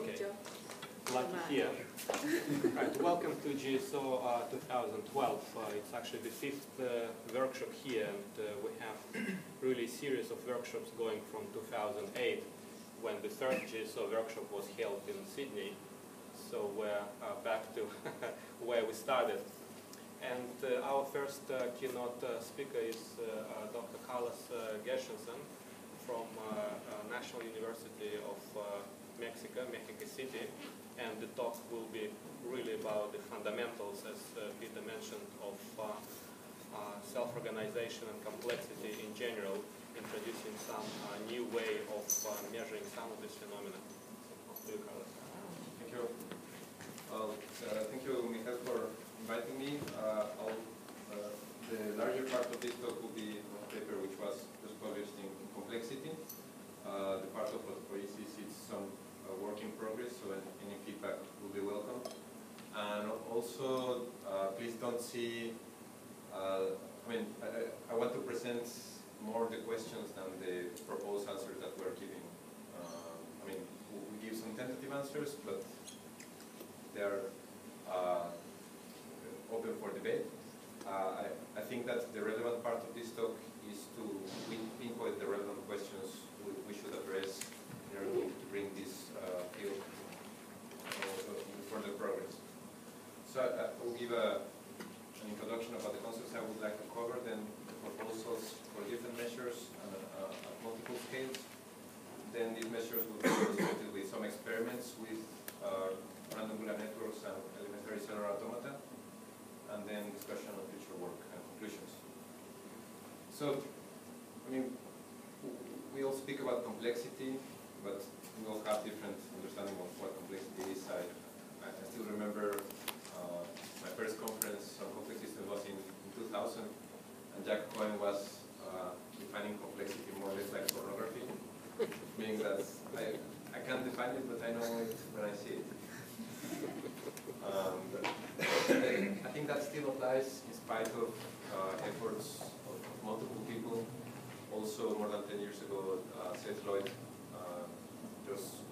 Okay. Lucky here. right, welcome to GSO uh, 2012. Uh, it's actually the fifth uh, workshop here, and uh, we have really series of workshops going from 2008, when the third GSO workshop was held in Sydney. So we're uh, back to where we started. And uh, our first uh, keynote uh, speaker is Dr. Carlos uh, Gershenson from National University of uh, Mexico, Mexico City. And the talk will be really about the fundamentals, as uh, Peter mentioned, of uh, uh, self-organization and complexity in general, introducing some uh, new way of uh, measuring some of these phenomena. To you, Carlos. Thank you. Uh, thank you, Michael, for inviting me. The larger part of this talk will be a paper which was just published in Complexity. The part of autopoiesis is some uh, work in progress, so any feedback will be welcome. And also, uh, please don't see, uh, I mean, I, I want to present more the questions than the proposed answers that we're giving. Uh, I mean, we give some tentative answers, but they are uh, open for debate. Uh, I, I think that the relevant part of this talk is to pinpoint the relevant questions we, we should address in order to bring this field uh, to further progress. So I, I will give a, an introduction about the concepts I would like to cover, then the proposals for different measures uh, at multiple scales. Then these measures will be illustrated with some experiments with uh, random Boolean networks and elementary cellular automata, and then discussion of future work and conclusions. So, I mean, we all speak about complexity, but we all have different understanding of what complexity is. I, I still remember uh, my first conference on complex systems was in, in 2000, and Jack Cohen was uh, defining complexity more or less like pornography, meaning that I, I can't define it, but I know it when I see it. Um, I think that still applies in spite of uh, efforts of, of multiple people. Also, more than 10 years ago, uh, Seth Lloyd just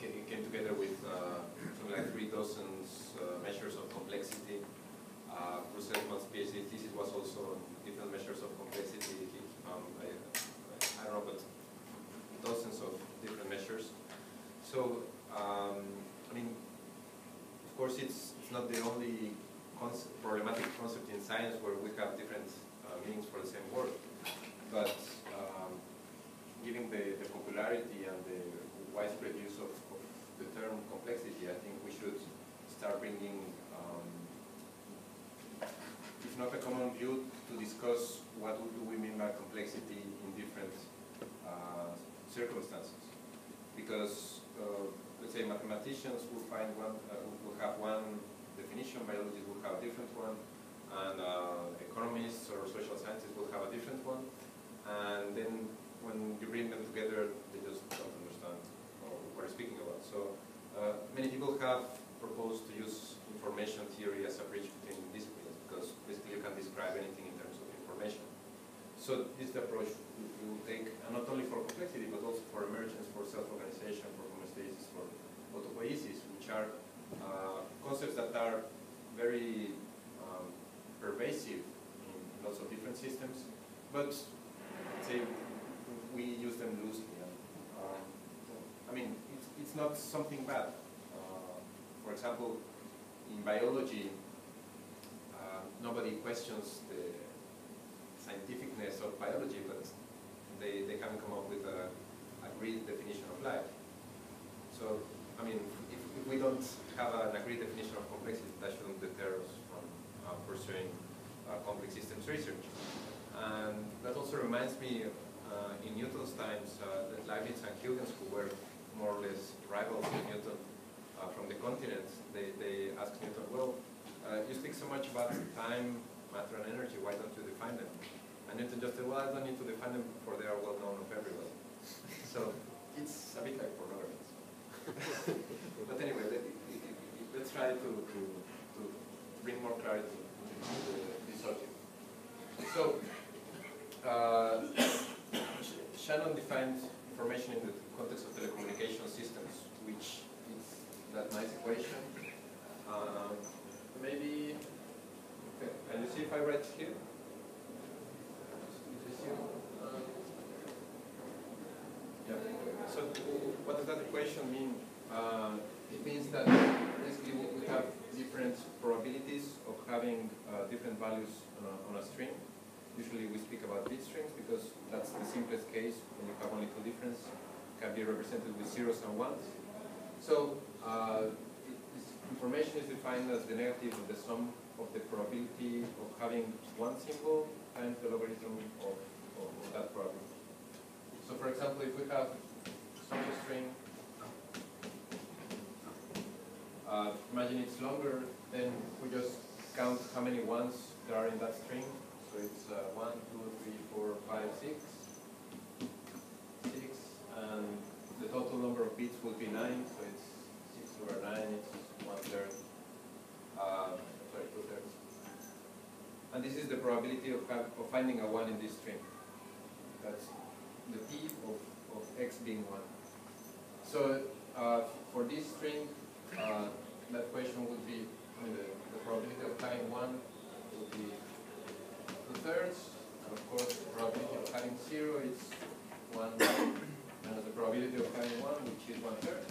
ca- came together with uh, something like three dozens uh, measures of complexity. Uh, Bruce Edmonds' PhD thesis was also different measures of complexity. He found, I, I don't know, but dozens of different measures. So, um, I mean, of course, it's, it's not the only concept, problematic concept in science where we have different uh, meanings for the same word. But um, given the, the popularity and the widespread use of, of the term complexity, I think we should start bringing, um, if not a common view, to discuss what do we mean by complexity in different uh, circumstances. Because uh, let's say mathematicians will find one, uh, will have one definition, biologists will have a different one, and uh, economists or social scientists will have a different one. And then when you bring them together, they just don't understand what we're speaking about. So uh, many people have proposed to use information theory as a bridge between disciplines because basically you can describe anything in terms of information. So this approach we we will take, and not only for complexity, but also for emergence, for self-organization, for homeostasis, for autopoiesis, which are uh, concepts that are very um, pervasive in lots of different systems, but say we use them loosely. And, um, I mean, it's, it's not something bad. Uh, for example, in biology, uh, nobody questions the scientificness of biology, but they, they haven't come up with a agreed definition of life. So, I mean, if, if we don't have an agreed definition of complexity, that shouldn't deter us from uh, pursuing uh, complex systems research. And that also reminds me, in Newton's times, uh, that Leibniz and Huygens, who were more or less rivals of Newton uh, from the continent, they, they asked Newton, well, uh, you speak so much about time, matter, and energy, why don't you define them? And Newton just said, well, I don't need to define them, for they are well known of everyone. So it's a bit like pornography. but anyway, let, let's try to, to, to bring more clarity to this subject. So, uh, Shannon defined information in the context of telecommunication systems, which is that nice equation. Um, maybe, okay, can you see if I write here? Uh, yeah. So what does that equation mean? Uh, it means that basically we have different probabilities of having uh, different values a, on a string. Usually we speak about bit strings because that's the simplest case when you have only two difference. can be represented with zeros and ones. So uh, information is defined as the negative of the sum of the probability of having one symbol times the logarithm of, of, of that probability. So for example, if we have a string, uh, imagine it's longer, then we just count how many ones there are in that string. So it's uh, one, two, three, four, five, six, six, and the total number of bits will be nine. So it's six over nine. It's one third. Uh, sorry, two thirds. And this is the probability of, have, of finding a one in this string. That's the p of, of x being one. So uh, for this string, uh, that question would be I mean, the, the probability of having one would be two thirds, and of course the probability of having zero is one, and the probability of having one, which is one third.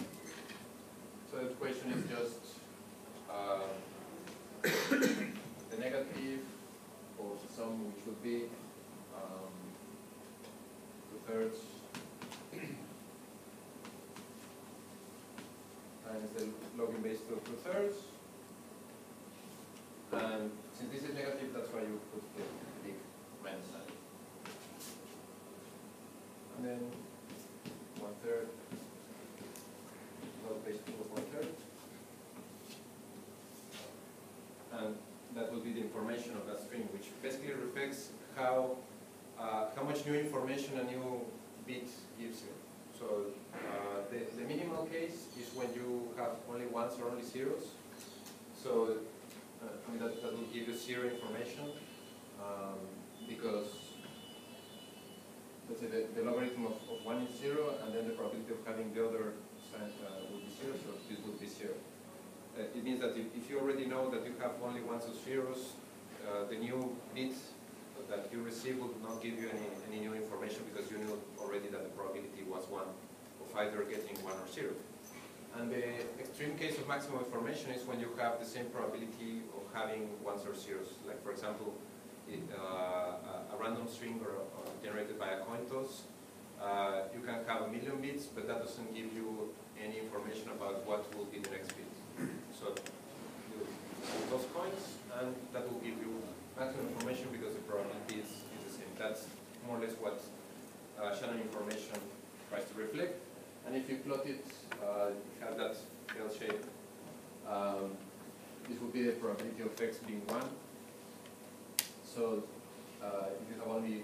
So the question is just uh, the negative of the sum, which would be um, two thirds times the log in base to two thirds. And since this is negative, that's why you put the big minus sign. And then one third, log base two of one third. And that will be the information of that string, which basically reflects how uh, how much new information a new bit gives you. So uh, the, the minimal case is when you have only ones or only zeros. So uh, I mean that, that will give you zero information um, because let's say the, the logarithm of, of one is zero and then the probability of having the other sign uh, will be zero, so this will be zero. Uh, it means that if, if, you already know that you have only ones or zeros, uh, the new bit that you receive will not give you any, any new information because you knew already that the probability was one of either getting one or zero. And the extreme case of maximum information is when you have the same probability of having ones or zeros. Like for example, a random string or, or, generated by a coin toss. Uh, you can have a million bits, but that doesn't give you any information about what will be the next bit. So you toss coins, and that will give you maximum information because the probability is, is the same. That's more or less what uh, Shannon information tries to reflect. And if you plot it, uh, have that L shape, um, this would be the probability of x being 1. So uh, if you have only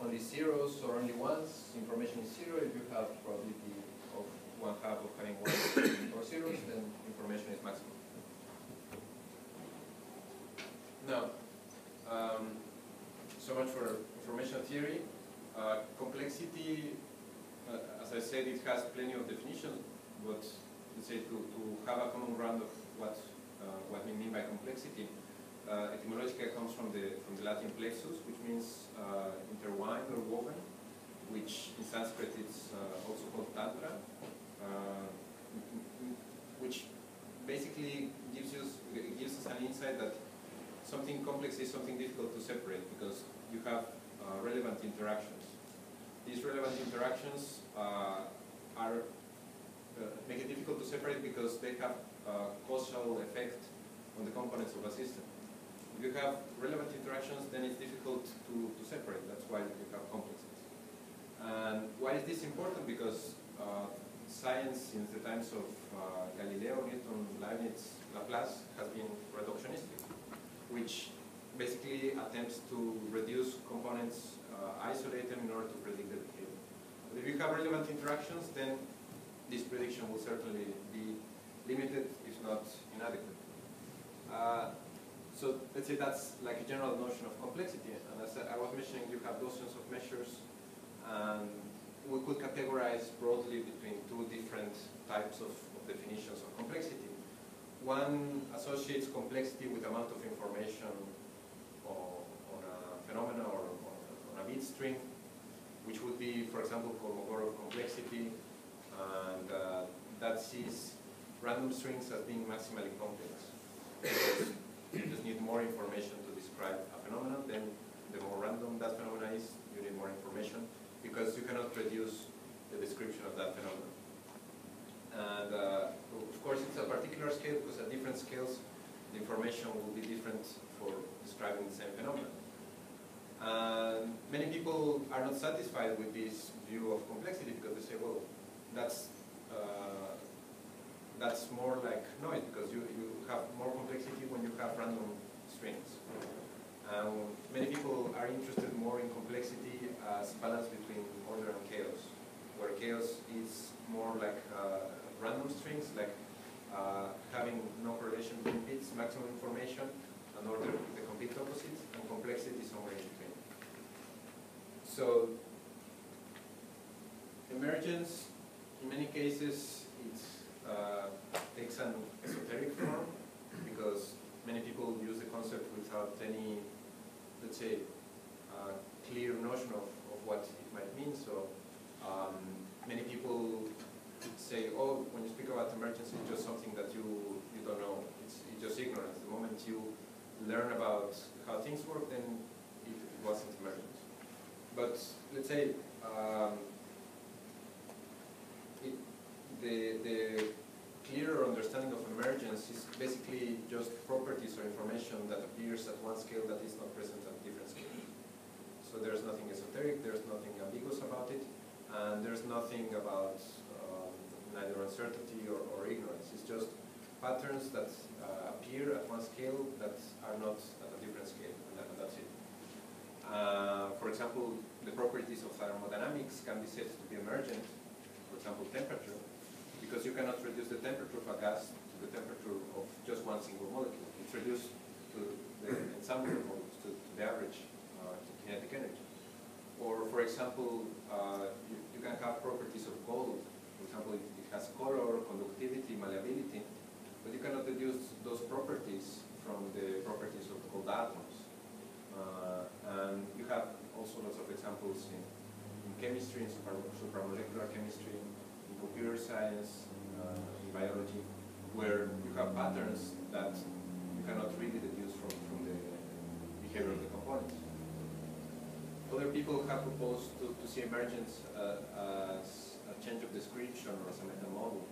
only zeros or only ones, information is zero. If you have probability of one half of having one or zeros, then information is maximum. Now, um, so much for information theory. Uh, complexity, uh, as I said, it has plenty of definitions, but let's say to, to have a common ground of what uh, what we mean by complexity. Uh, etymologically comes from the from the Latin plexus, which means uh, intertwined or woven, which in Sanskrit is uh, also called tantra, which basically gives us gives us an insight that something complex is something difficult to separate because you have uh, relevant interactions. These relevant interactions uh, are uh, make it difficult to separate because they have causal effect on the components of a system. If you have relevant interactions, then it's difficult to, to separate. That's why you have complexes. And why is this important? Because uh, science since the times of uh, Galileo, Newton, Leibniz, Laplace has been reductionistic which basically attempts to reduce components, uh, isolate them in order to predict the behavior. But if you have relevant interactions, then this prediction will certainly be limited, if not inadequate. Uh, so let's say that's like a general notion of complexity. And as I was mentioning, you have dozens of measures, and we could categorize broadly between two different types of, of definitions of complexity. One associates complexity with amount of information or, on a phenomena or on a bit string, which would be, for example, Kolmogorov complexity, and uh, that sees random strings as being maximally complex. You just need more information to describe a phenomenon, then the more random that phenomenon is, you need more information, because you cannot reduce the description of that phenomenon. And uh, of course, it's a particular scale because at different scales, the information will be different for describing the same phenomenon. And many people are not satisfied with this view of complexity because they say, well, that's uh, that's more like noise because you, you have more complexity when you have random strings. Um, many people are interested more in complexity as balance between order and chaos, where chaos is more like uh, random strings, like uh, having no correlation between bits, maximum information, and order the complete opposite, and complexity somewhere in between. So, emergence, in many cases, it uh, takes an esoteric form, because many people use the concept without any, let's say, uh, clear notion of, of what it might mean. So, um, many people say, oh, when you speak about emergence, it's just something that you, you don't know. It's, it's just ignorance. The moment you learn about how things work, then it, it wasn't emergence. But let's say um, the, the clearer understanding of emergence is basically just properties or information that appears at one scale that is not present at different scales. So there's nothing esoteric, there's nothing ambiguous about it, and there's nothing about neither uncertainty or, or ignorance. It's just patterns that uh, appear at one scale that are not at a different scale, and, that, that's it. Uh, for example, the properties of thermodynamics can be said to be emergent, for example, temperature, because you cannot reduce the temperature of a gas to the temperature of just one single molecule. It's reduced to the ensemble of molecules, to, to the average uh, kinetic energy. Or, for example, uh, you, you, can have properties of gold. For example, it has color, conductivity, malleability, but you cannot deduce those properties from the properties of gold atoms. Uh, and you have also lots of examples in, in chemistry, in supramolecular chemistry, computer science, uh, in biology, where you have patterns that you cannot really deduce from, from the behavior of the components. Other people have proposed to, to see emergence uh, as a change of description or as a meta model.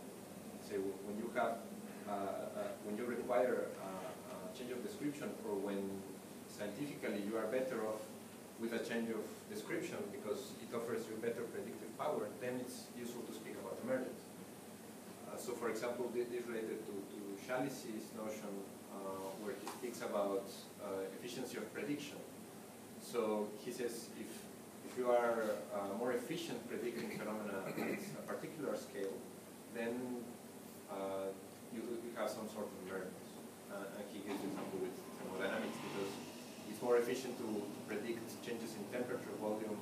Say when you have, uh, uh, when you require uh, a change of description for when scientifically you are better off with a change of description because it offers you better predictive power, then it's useful to speak emergence. Uh, so for example, this is related to, to Shalizi's notion uh, where he speaks about uh, efficiency of prediction. So he says if if you are uh, more efficient predicting phenomena at a particular scale, then uh, you, you, have some sort of emergence. Uh, and he gives an example with thermodynamics because it's more efficient to predict changes in temperature, volume,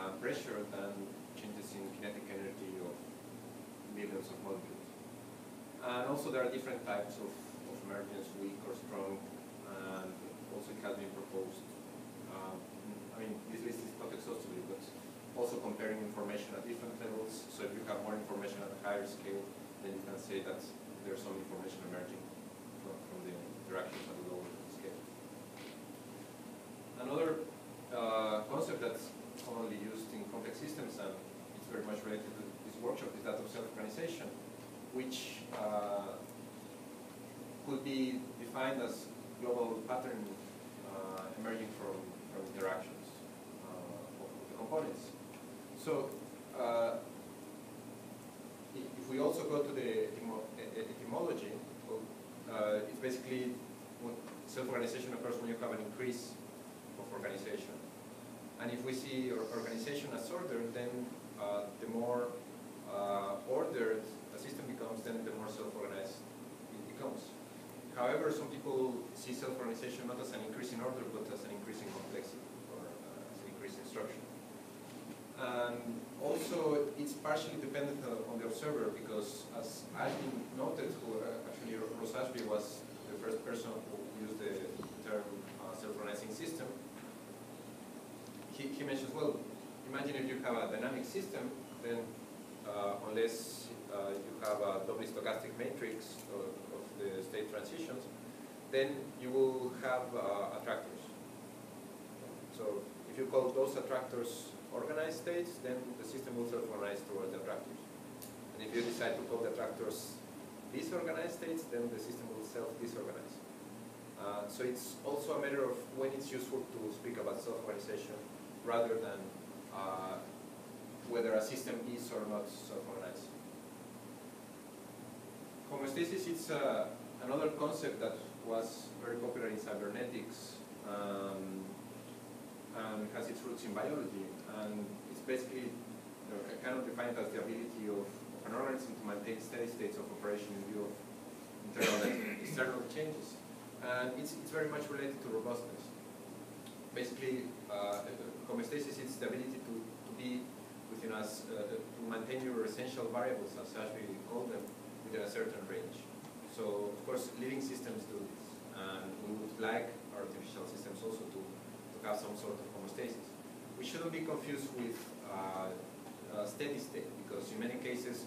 and pressure than changes in kinetic energy of millions of molecules. And also there are different types of, of emergence, weak or strong, and also it has been proposed um, I mean, this list is not exhaustively, but also comparing information at different levels. So if you have more information at a higher scale, then you can say that there's some information emerging from, from the interactions at a lower scale. Another uh, concept that's commonly used in complex systems, and it's very much related to workshop, is that of self-organization, which uh, could be defined as global pattern uh, emerging from, from interactions of the components. So uh, if we also go to the etymology, uh, it's basically self-organization occurs when you have an increase of organization. And if we see organization as order, then uh, the more uh, ordered a system becomes, then the more self-organized it becomes. However, some people see self-organization not as an increase in order, but as an increase in complexity or uh, as an increase in structure. And also, it's partially dependent on the observer because, as Ashby noted, who, uh, actually Ross Ashby was the first person who used the term uh, self-organizing system. He, he mentions, well, imagine if you have a dynamic system, then unless uh, you have a doubly stochastic matrix of, of, the state transitions, then you will have uh, attractors. So if you call those attractors organized states, then the system will self-organize towards the attractors. And if you decide to call the attractors disorganized states, then the system will self-disorganize. Uh, so it's also a matter of when it's useful to speak about self-organization rather than uh, whether a system is or not self-organized. Homeostasis is uh, another concept that was very popular in cybernetics um, and has its roots in biology. And it's basically you know, kind of defined as the ability of, of an organism to maintain steady states of operation in view of internal and external changes. And it's, it's very much related to robustness. Basically, uh, homeostasis is the ability to, to be within us, uh, to maintain your essential variables, as we call them, within a certain range. So, of course, living systems do this. And we would like artificial systems also to, to have some sort of homeostasis. We shouldn't be confused with uh, steady state, because in many cases,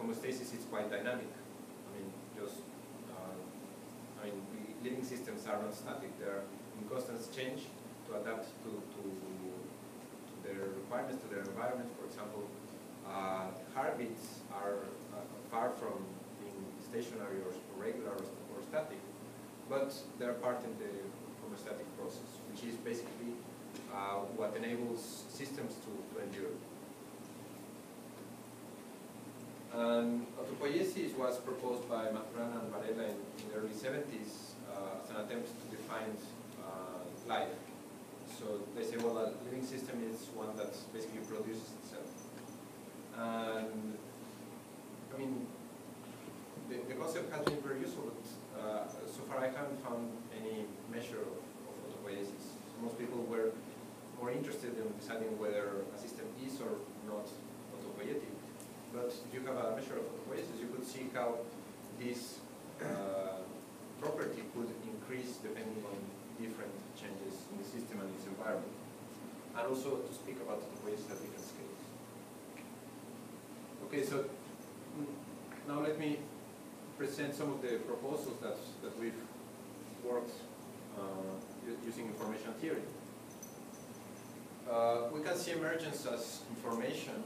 homeostasis is quite dynamic. I mean, just, uh, I mean, living systems are not static. They're in constant change to adapt to, to their requirements, to their environment. For example, uh, heartbeats are uh, far from being stationary or, regular or, static, but they're part in the homeostatic process, which is basically uh, what enables systems to, to endure. And autopoiesis was proposed by Maturana and Varela in, in the early 70s uh, as an attempt to define uh, life. So they say, well, a living system is one that basically produces itself. And, I mean, the, the concept has been very useful, but uh, so far I haven't found any measure of, of autopoiesis. Most people were more interested in deciding whether a system is or not autopoietic. But you have a measure of autopoiesis, you could see how this uh, property could increase depending on different changes in the system and its environment. And also to speak about autopoiesis at different scales. Okay, so mm, now let me present some of the proposals that, that we've worked uh, using information theory. Uh, we can see emergence as information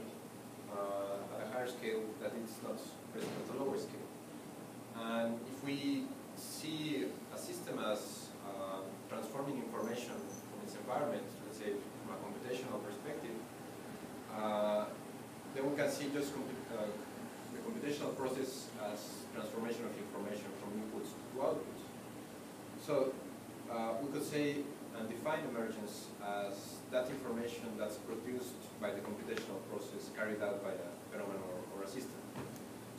uh, at a higher scale that is not present at a lower scale. And if we see a system as uh, transforming information from its environment, let's say from a computational perspective, uh, then we can see just uh, the computational process as transformation of information from inputs to outputs. So uh, we could say and define emergence as that information that's produced by the computational process carried out by a phenomenon or, or a system.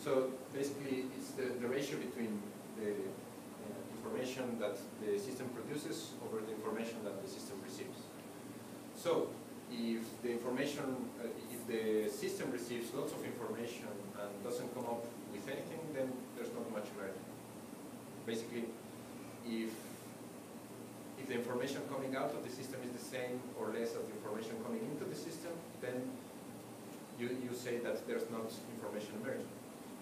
So basically, it's the, the ratio between the information that the system produces over the information that the system receives. So if the information, uh, if the system receives lots of information and doesn't come up with anything, then there's not much learning. Basically, if if the information coming out of the system is the same or less of the information coming into the system, then you, you say that there's not information emerging.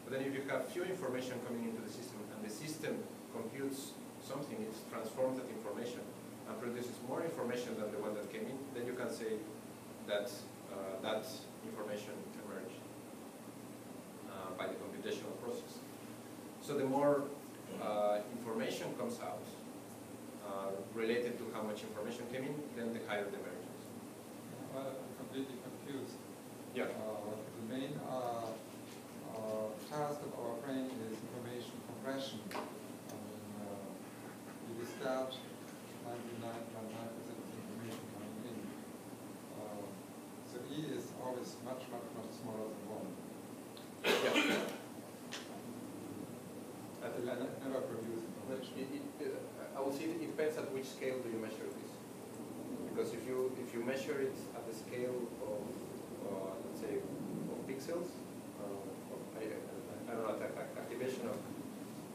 But then if you have few information coming into the system and the system computes something, it transforms that information and produces more information than the one that came in, then you can say that uh, that information emerged uh, by the computational process. So the more uh, information comes out, uh, related to how much information came in, then the higher the emergence. Well, I'm completely confused. Yeah. Uh, the main uh, uh, task of our brain is information compression. I mean, uh, we start 99.9% of the information coming in. Uh, so E is much, much, much smaller than 1. Yeah. At the never produce information. It, it, I would say it depends at which scale do you measure this. Because if you if you measure it at the scale of uh, let's say, of pixels, uh, of, I, I don't know, activation of,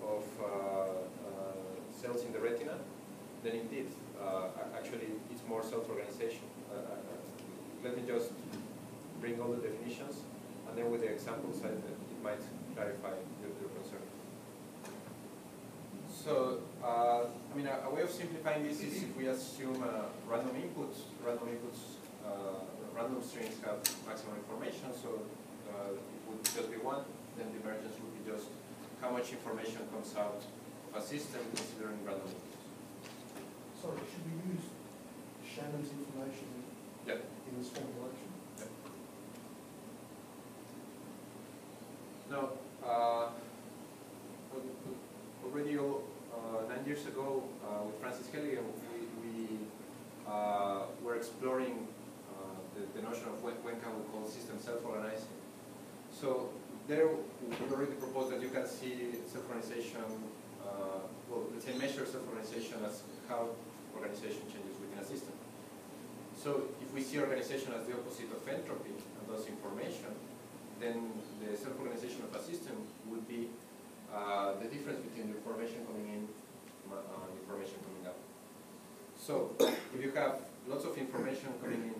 of uh, uh, cells in the retina, then indeed, uh, actually, it's more self-organization. Uh, uh, uh, let me just bring all the definitions, and then with the examples, I, it might clarify your, your concern. So, uh, I mean, a, a way of simplifying this is if we assume uh, random inputs, random inputs, uh, random strings have maximum information, so uh, it would just be one, then the emergence would be just how much information comes out of a system considering random inputs. Sorry, should we use Shannon's information Yeah. in this formulation? Now, uh, al- al- already uh, nine years ago uh, with Francis Heylighen, we, we uh, were exploring uh, the, the notion of when, when can we call system self-organizing. So there we already proposed that you can see self-organization, uh, well, let's say measure self-organization as how organization changes within a system. So if we see organization as the opposite of entropy and thus information, then the self-organization of a system would be uh, the difference between the information coming in uh, and the information coming out. So if you have lots of information coming in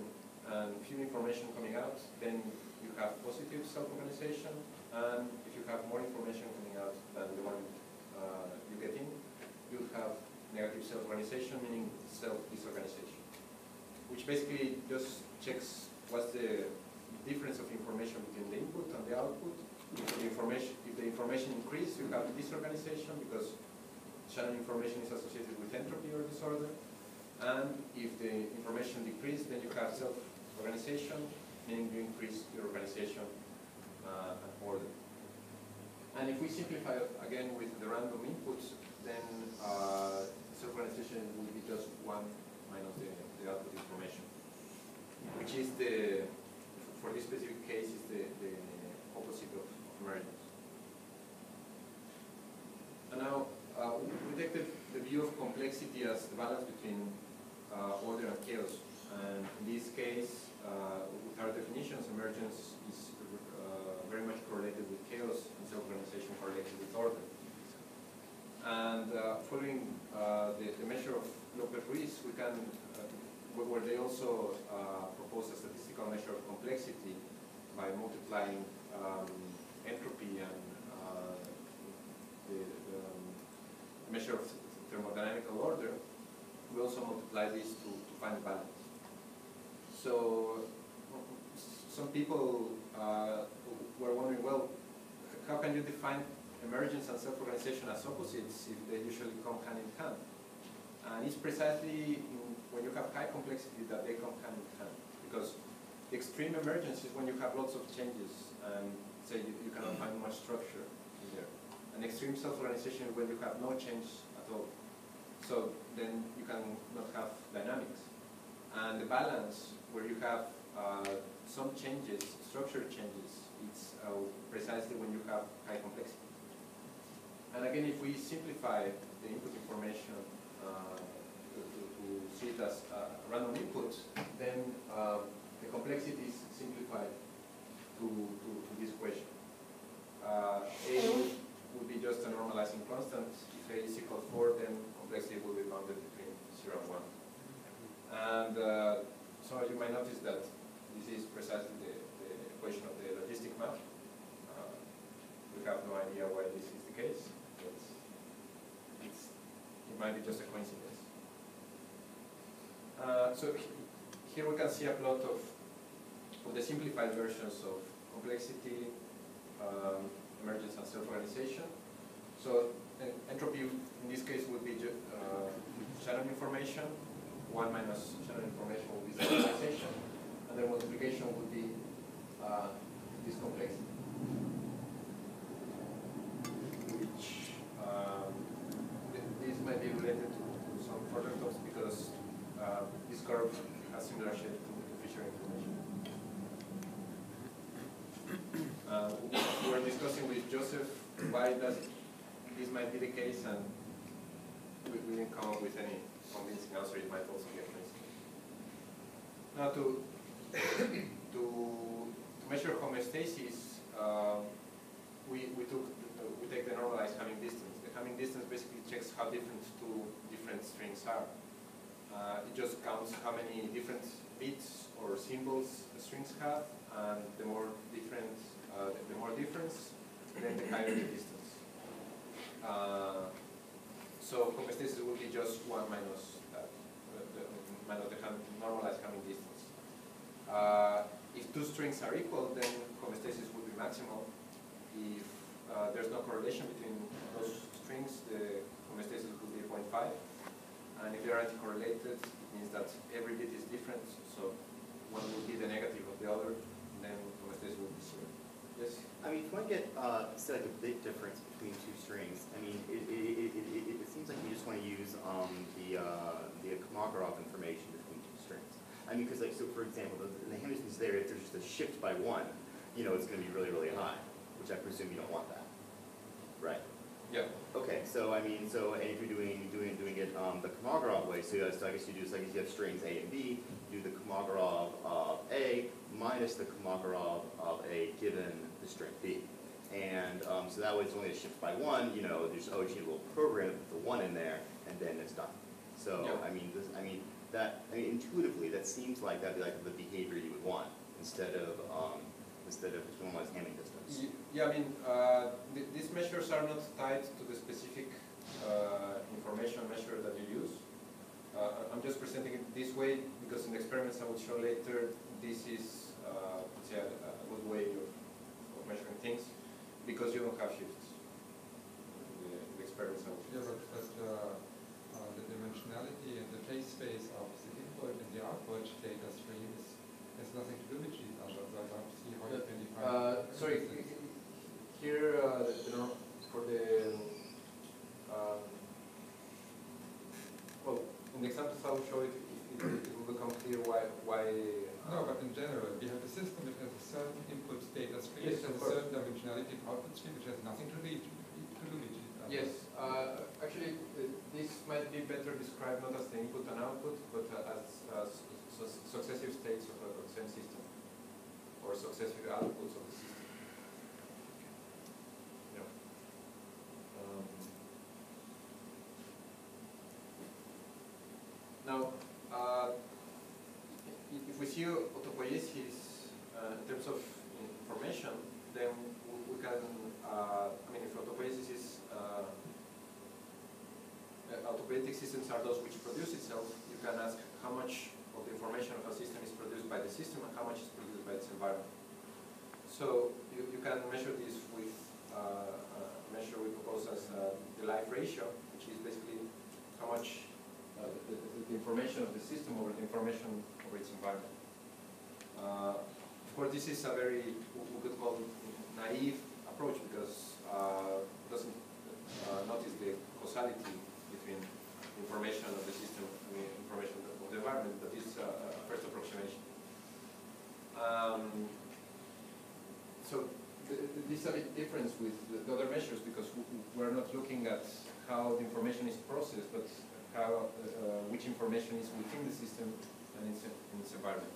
and few information coming out, then you have positive self-organization, and if you have more information coming out than the one uh, you get in, you have negative self-organization, meaning self-disorganization, which basically just checks what's the difference of information between the input and the output. If the information, if the information increase, you have disorganization because Shannon information is associated with entropy or disorder. And if the information decrease, then you have self-organization, meaning you increase your organization uh, and order. And if we simplify again with the random inputs, then uh, self-organization will be just one minus the, the output information, which is the, for this specific case, is the, the opposite of emergence. And now, uh, we take the, the view of complexity as the balance between uh, order and chaos. And in this case, uh, with our definitions, emergence is uh, very much correlated with chaos, and self-organization correlated with order. And uh, following uh, the, the measure of Lopez-Ruiz, we can, uh, where they also uh, propose a measure of complexity by multiplying um, entropy and uh, the, the um, measure of thermodynamical order, we also multiply this to, to find balance. So some people uh, were wondering, well, how can you define emergence and self-organization as opposites if they usually come hand in hand? And it's precisely when you have high complexity that they come hand in hand. Because extreme emergence is when you have lots of changes and say you, you cannot find much structure in there. And extreme self-organization is when you have no change at all. So then you cannot have dynamics. And the balance where you have uh, some changes, structure changes, it's uh, precisely when you have high complexity. And again, if we simplify the input information uh, to, to, see it as uh, random inputs, then uh, the complexity is simplified to, to, to this equation. Uh, A would be just a normalizing constant. If A is equal to 4, then complexity will be bounded between 0 and 1. And uh, some of you might notice that this is precisely the, the equation of the logistic map. Uh, we have no idea why this is the case, but it's, it might be just a coincidence. Uh, so here we can see a plot of the simplified versions of complexity, um, emergence and self-organization. So en- entropy in this case would be uh, Shannon information, one minus Shannon information would be self-organization, and then multiplication would be uh, this complexity. Which um, th- this might be related to, to some further talks because uh, this curve has similar shape to the Fisher information. Uh, we were discussing with Joseph why does this might and we, we didn't come up with any convincing answer. It might also be a coincidence. Now, to to to measure homeostasis, um, we, we took, uh, we take the normalized Hamming distance. The Hamming distance basically checks how different two different strings are. Uh, it just counts how many different bits or symbols the strings have, and the more different, uh, the more difference, then the higher the distance. Uh, so homeostasis will be just one minus that, the, the, minus the normalized Hamming distance. Uh, if two strings are equal, then homeostasis will be maximal. If uh, there's no correlation between those strings, the homeostasis will be 0.5. And if they're anti-correlated, it means that every bit is different, so one will be the negative of the other, and then homeostasis will be zero. Yes? I mean, if one get, uh, say like a bit difference between two strings, I mean, it, it, it, it, seems like you just want to use, um, the, uh, the Kolmogorov information between two strings. I mean, because like, so for example, the, the Henderson's there, if there's just a shift by one, you know, it's gonna be really, really high, which I presume you don't want that. Right? Yeah. Okay, so I mean, so, and if you're doing, doing, doing it, um, the Kolmogorov way, so, so I guess you do, so I guess you have strings A and B, you do the Kolmogorov of A minus the Kolmogorov of A given the string B. And, um, so that way it's only a shift by one, you know, there's, a little program, with the one in there, and then it's done. So, Yeah. I mean, this, I mean, that, I mean, intuitively, that seems like that'd be like the behavior you would want, instead of, um, instead of normalized Hamming distance. Yeah, I mean, uh, th- these measures are not tied to the specific uh, information measure that you use. Uh, I'm just presenting it this way because in the experiments I will show later, this is, uh, let's say, a a good way of of measuring things because you don't have shifts. in The experiments will Yeah, but, but uh, uh, the dimensionality and the phase space of the input and the output data streams has nothing to do with each other, so I don't see how you can define. Uh, Sorry, here, uh, the norm- for the, um, well, in the examples I will show it, it it will become clear why, why. uh, No, but in general, we have a system that has a certain input data stream, Yes, which has of a course. certain dimensionality output which has nothing to to do with other. Yes, uh, actually, uh, this might be better described not as the input and output, but uh, as, as su- successive states of a of the same system, or successive outputs of the system. Um, Now, uh, if we see autopoiesis uh, in terms of information, then we- can, uh, I mean, if autopoiesis is, uh, uh, autopoietic systems are those which produce itself, you can ask how much of the information of a system is produced by the system and how much is produced by its environment. So you, you can measure this with uh, a measure we propose as uh, the life ratio, which is basically how much uh, the, the, the information of the system over the information over its environment. Of course, this is a very, we could call naive approach because uh, it doesn't uh, notice the causality between information of the system and information of the environment, but it's a, a first approximation. Um, so th- th- this is a bit different with the, the other measures because we're not looking at how the information is processed, but how, uh, uh, which information is within the system and its, in its environment.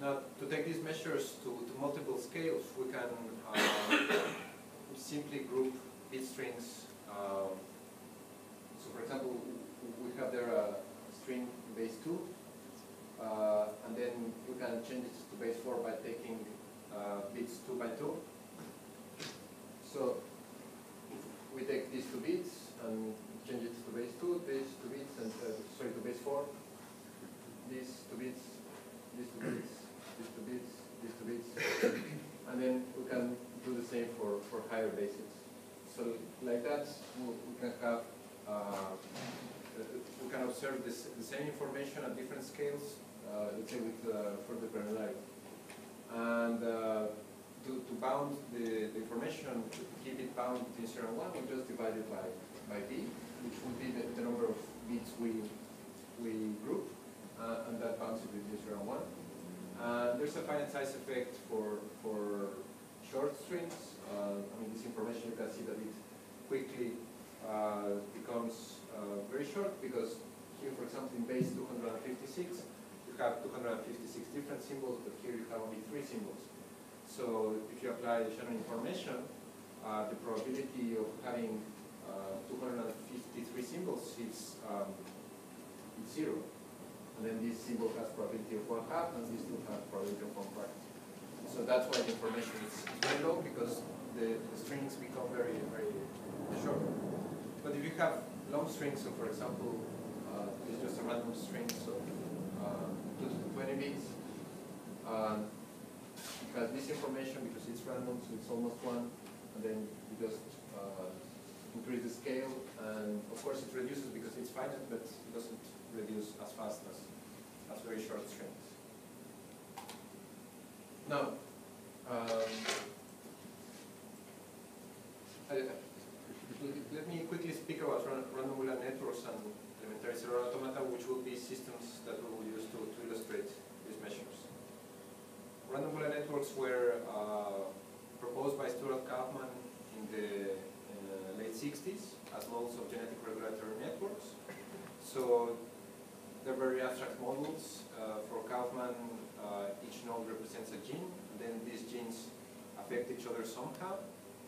Now, to take these measures to, to multiple scales, we can uh, simply group bit strings. Um, so, for example, we have there a string base 2, uh, and then you can change it to base 4 by taking uh, bits 2 by 2. So, we take these two bits and change it to base 2, these two bits, and uh, sorry, to base 4, these two bits, these two bits, and then we can do the same for, for higher bases. So like that, we, we can have, uh, we can observe this, the same information at different scales, uh, let's say with uh, further granularity. And uh, to, to bound the, the information, to keep it bound between 0 and 1, we just divide it by, by b, which would be the, the number of bits we, we group, uh, and that bounds it between 0 1. Uh, there's a finite size effect for, for short strings. Uh, I mean, this information, you can see that it quickly uh, becomes uh, very short because here, for example, in base 256, you have 256 different symbols, but here you have only three symbols. So if you apply Shannon information, uh, the probability of having uh, 253 symbols is, um, is zero. And then this symbol has probability of one half, and this two has probability of one quarter. So that's why the information is very low, because the, the strings become very, very short. But if you have long strings, so for example, uh, it's just a random string, so uh, 2 to 20 bits, it has this information because it's random, so it's almost one, and then you just uh, increase the scale, and of course it reduces because it's finite, but it doesn't reduce as fast as, as very short strings. Now, um, I- let me quickly speak about random Boolean networks and elementary cellular automata, which will be systems that we will use to, to illustrate these measures. Random Boolean networks were uh, proposed by Stuart Kauffman in the late 60s as models of genetic regulatory networks. So they're very abstract models. Uh, for Kauffman, uh, each node represents a gene, and then these genes affect each other somehow.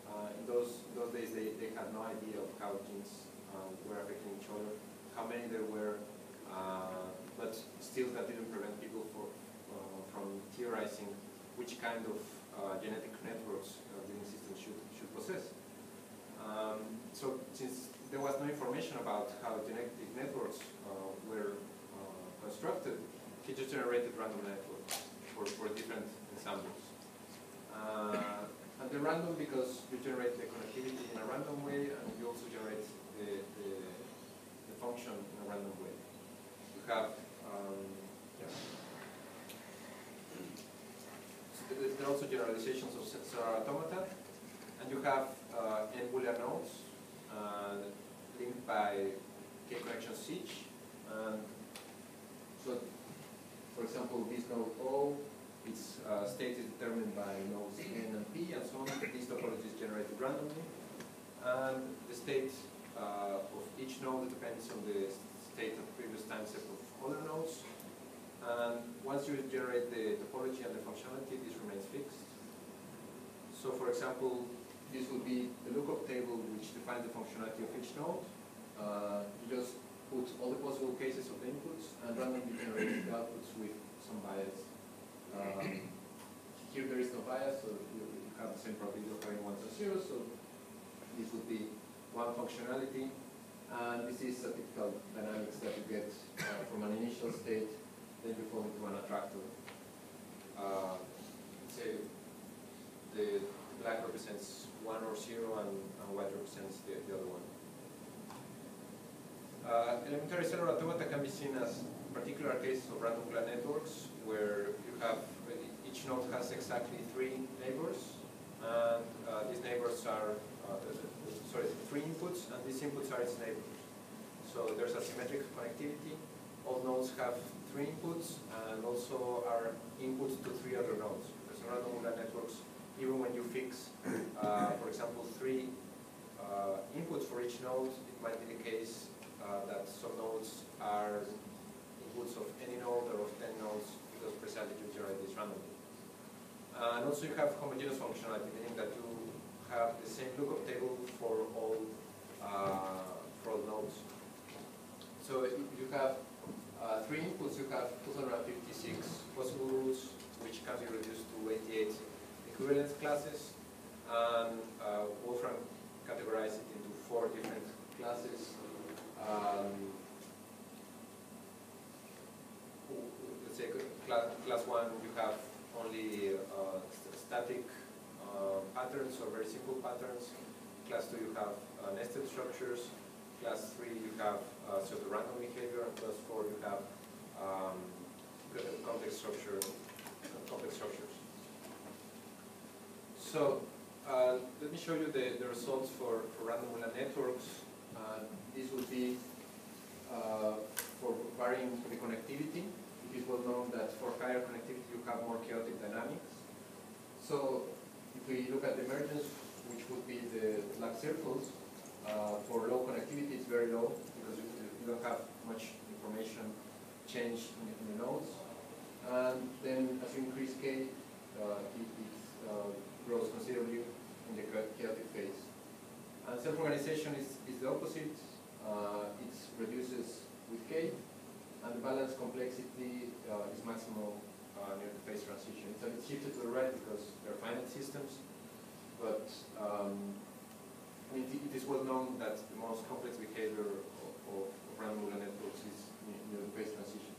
Uh, in those those days, they, they had no idea of how genes uh, were affecting each other, how many there were, uh, but still that didn't prevent people for, uh, from theorizing which kind of genetic networks living systems should, should possess. Um, so since there was no information about how genetic networks uh, were uh, constructed, he just generated random networks for, for different ensembles. Uh, and they're random because you generate the connectivity in a random way and you also generate the, the, the function in a random way. You have, um, yeah. So there are also generalizations of cellular automata, and you have uh, Boolean nodes uh, linked by k connection sich. And so, for example, this node O, its uh, state is determined by nodes n and p, and so on. These topologies generated randomly, and the state of each node depends on the state of previous time step of other nodes. And once you generate the topology and the functionality, this remains fixed. So for example, this would be the lookup table which defines the functionality of each node. Uh, you just put all the possible cases of the inputs and randomly generate the outputs with some bias. Um, here there is no bias, so you, you have the same probability of having ones and zeros, so this would be one functionality. And this is a typical dynamics that you get uh, from an initial state, then you fall into an attractor. Uh, say the black represents one or zero and, and white represents the, the other one. Uh, elementary cellular automata can be seen as particular cases of random Boolean networks where you have each node has exactly three neighbors and uh, these neighbors are uh, sorry three inputs and these inputs are its neighbors. So there's a symmetric connectivity. All nodes have three inputs and also are inputs to three other nodes because random Boolean networks even when you fix, uh, for example, three uh, inputs for each node, it might be the case uh, that some nodes are inputs of any node or of 10 nodes because precisely you generate this randomly. And also you have homogeneous functionality, meaning that you have the same lookup table for all uh, for all nodes. So if you have uh, three inputs, you have 256 possible rules, which can be reduced to 88 equivalence classes, and uh, Wolfram categorized it into four different classes. Um, let's say class, one, you have only uh, st static uh, patterns or very simple patterns. Class two, you have uh, nested structures. Class three, you have uh, pseudo-random behavior. And class four, you have um, complex structure, complex structures. So uh, let me show you the, the results for, for random Boolean networks. Uh, this would be uh, for varying the connectivity. It is well known that for higher connectivity you have more chaotic dynamics. So if we look at the emergence, which would be the black circles, uh, for low connectivity it's very low because you, you don't have much information change in, in the nodes. And then as you increase k, uh, it, it uh, grows considerably in the chaotic phase. And self-organization is, is the opposite. Uh, it reduces with k, and the balance complexity uh, is maximal uh, near the phase transition. It's a bit shifted to the right because they're finite systems, but um, I mean, it, is well known that the most complex behavior of, of, random neural networks is near, the phase transition.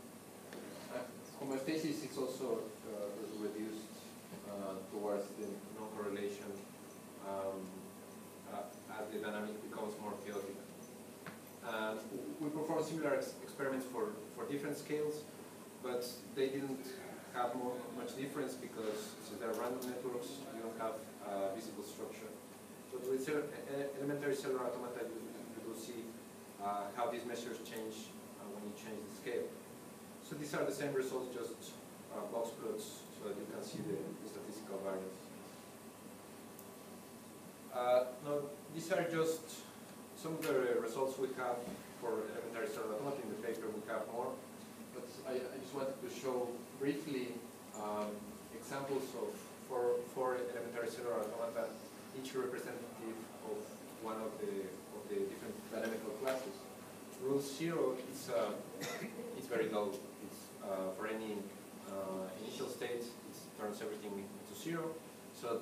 Uh, homeostasis is also uh, reduced towards the non-correlation um, uh, as the dynamic becomes more chaotic. Uh, we performed similar ex experiments for, for different scales, but they didn't have more, much difference because since they're random networks, you don't have uh, visible structure. But with cell, elementary cellular automata, you, you will see uh, how these measures change uh, when you change the scale. So these are the same results, just uh, box plots, so that you can see the, the statistical. Uh, these are just some of the results we have for elementary cellular automata. In the paper, we have more. But I, I just wanted to show briefly um, examples of four, four elementary cellular automata, each representative of one of the, of the different dynamical classes. Rule zero is, uh, is very low. It's, uh, for any uh, initial state, it turns everything zero. So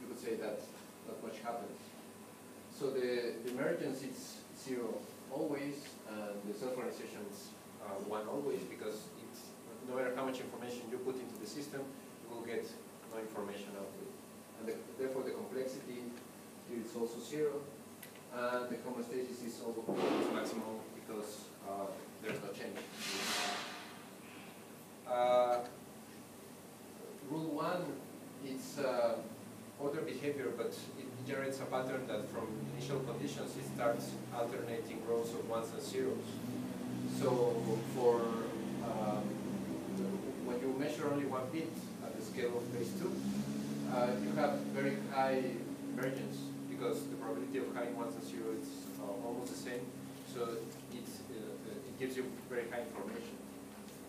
you could say that not much happens. So the, the emergence is zero always, and the self-organization is uh, one always, because it's, no matter how much information you put into the system, you will get no information out of it. And the, therefore the complexity is also zero, and the homeostasis is also maximal because uh, there's no change. Uh, rule one is uh, order behavior, but it generates a pattern that from initial conditions it starts alternating rows of ones and zeros. So for um, when you measure only one bit at the scale of phase two, uh, you have very high emergence because the probability of having ones and zeros is uh, almost the same. So it, uh, it gives you very high information.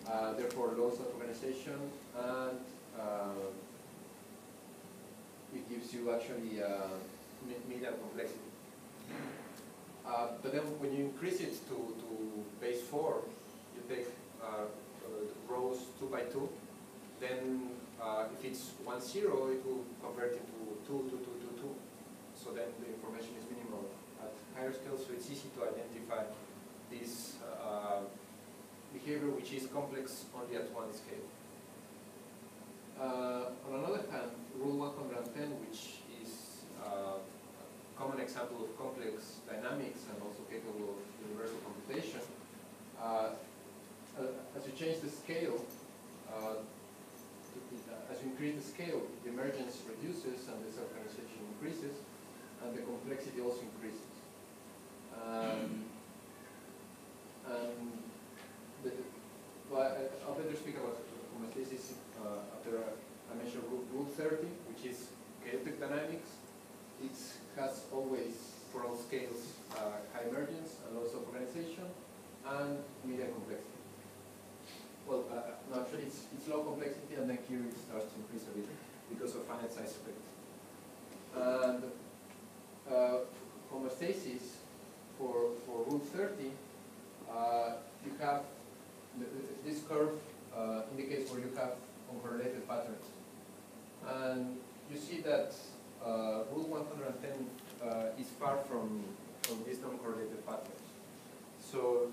Uh, therefore, low of organization and uh, it gives you actually uh, complexity. Uh, but then when you increase it to, to base 4, you take uh, uh, rows 2 by 2, then uh, if it's 1, 0, it will convert into 2, 2, 2, 2, 2. So then the information is minimal at higher scale, so it's easy to identify this uh, behavior which is complex only at one scale. Uh, on another hand, Rule 110, which is uh, a common example of complex dynamics and also capable of universal computation, uh, as you change the scale, as you increase the scale, the emergence reduces and the self-organization increases, and the complexity also increases. Um, and the, I- I'll better speak about uh, after I mentioned rule, rule 30, which is chaotic dynamics. It has always, for all scales, uh, high emergence and low of organization, and medium complexity. Well, uh, no, actually it's, it's low complexity and then here it starts to increase a bit because of finite size effect. And uh, homeostasis for, for rule 30, uh, you have this curve uh, indicates where you have uncorrelated patterns. And you see that uh, rule 110 uh, is far from, from these non-correlated patterns. So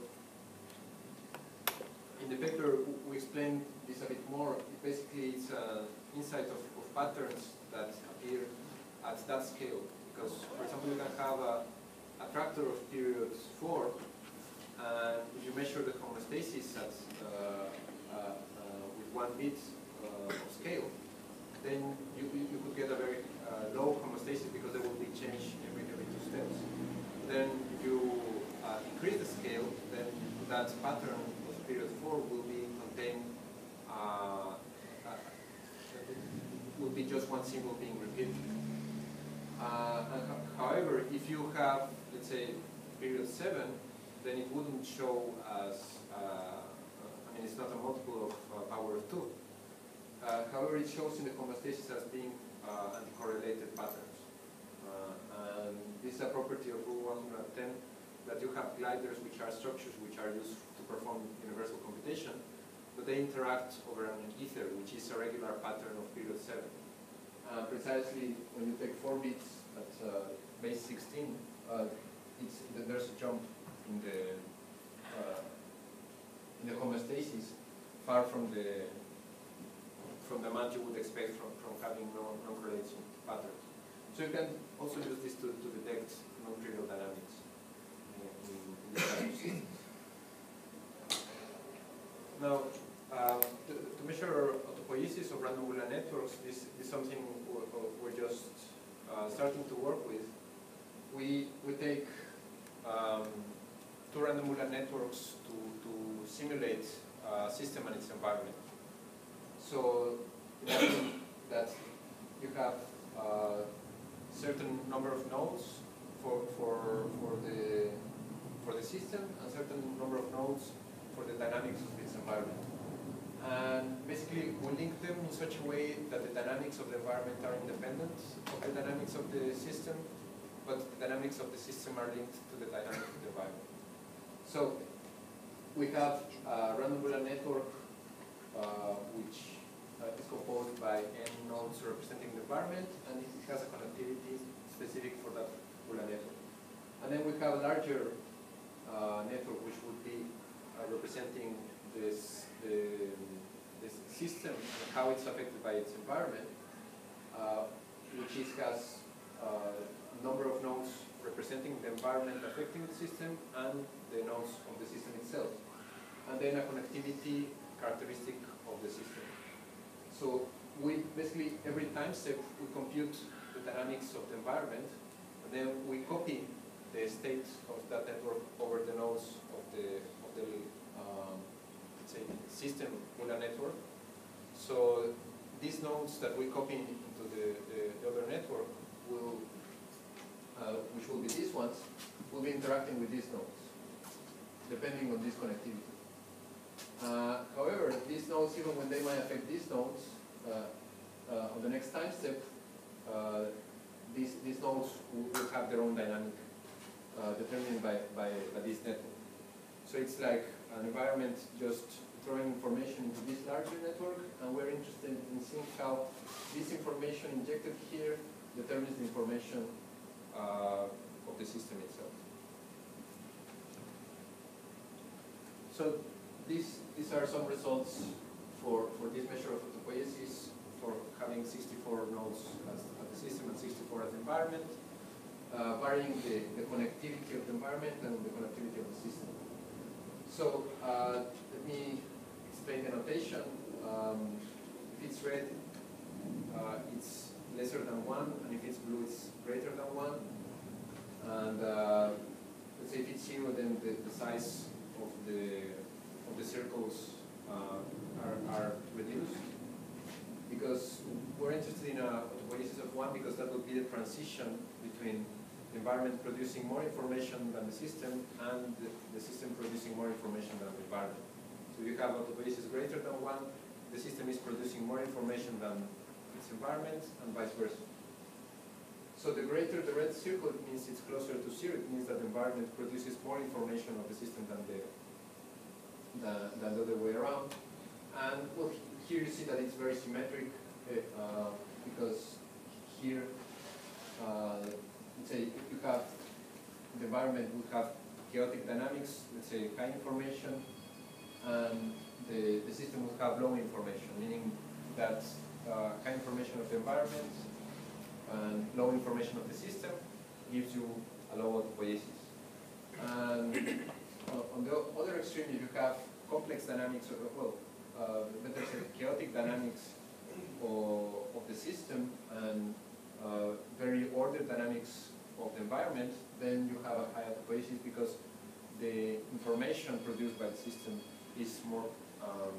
in the paper, we explain this a bit more. It basically, it's an insight of, of patterns that appear at that scale. Because, for example, you can have a, attractor of period 4, and if you measure the homeostasis at, uh, uh, uh, with one bit scale, then you, you could get a very uh, low homeostasis because there will be change every, every two steps. Then you uh, increase the scale, then that pattern of period 4 will be contained, uh, uh, will be just one symbol being repeated. Uh, however, if you have, let's say, period 7, then it wouldn't show as uh, an and it's not a multiple of uh, power of 2. Uh, however, it shows in the homeostasis as being uh, anticorrelated patterns. Uh, and this is a property of rule 110 that you have gliders which are structures which are used to perform universal computation, but they interact over an ether, which is a regular pattern of period 7. Uh, precisely when you take 4 bits at uh, base 16, uh, it's, there's a jump in the uh, in the homeostasis far from the from the amount you would expect from, from having non-correlation patterns. So you can also use this to, to detect non-trivial dynamics systems. Now, um, to, to measure autopoiesis of random Boolean networks, this is something we're, we're just uh, starting to work with. We, we take um, two random Boolean networks to, to simulate a system and its environment. So that you have a certain number of nodes for, for, for, the, for the system and certain number of nodes for the dynamics of its environment. And basically, we link them in such a way that the dynamics of the environment are independent of the dynamics of the system, but the dynamics of the system are linked to the dynamics of the environment. So we have a random Boolean network uh, which uh, is composed by n nodes representing the environment, and it has a connectivity specific for that Boolean network. And then we have a larger uh, network which would be uh, representing this, the, this system and how it's affected by its environment, uh, which is, has a number of nodes representing the environment affecting the system and the nodes of the system itself. And then a connectivity characteristic of the system. So we basically, every time step, we compute the dynamics of the environment, and then we copy the state of that network over the nodes of the, of the um, let's say, system network. So these nodes that we copy into the, the, the other network will, uh, which will be these ones, will be interacting with these nodes, depending on this connectivity. Uh, however, these nodes, even when they might affect these nodes, uh, uh, on the next time step, these, these nodes will, have their own dynamic determined by, by, by this network. So it's like an environment just throwing information into this larger network, and we're interested in seeing how this information injected here determines the information uh, of the system itself. So these, these are some results for, for this measure of autopoiesis for having 64 nodes as, the system and 64 as the environment, uh, varying the, the connectivity of the environment and the connectivity of the system. So uh, let me explain the notation. Um, if it's red, uh, it's lesser than 1, and if it's blue, it's greater than 1. And uh, let's say if it's 0, then the, the size of the, of the circles uh, are, are reduced. Because we're interested in a autopoiesis of 1 because that would be the transition between the environment producing more information than the system and the, the system producing more information than the environment. So you have autopoiesis greater than 1, the system is producing more information than its environment and vice versa. So the greater the red circle, it means it's closer to zero. It means that the environment produces more information of the system than the, the, than the other way around. And well, here you see that it's very symmetric uh, because here, uh, let's say if you have the environment would have chaotic dynamics, let's say high information, and the, the system would have low information, meaning that uh, high information of the environment and low information of the system gives you a low autopoiesis. And on the other extreme, if you have complex dynamics, well, uh, better say chaotic dynamics of, of the system and uh, very ordered dynamics of the environment, then you have a high autopoiesis because the information produced by the system is more um,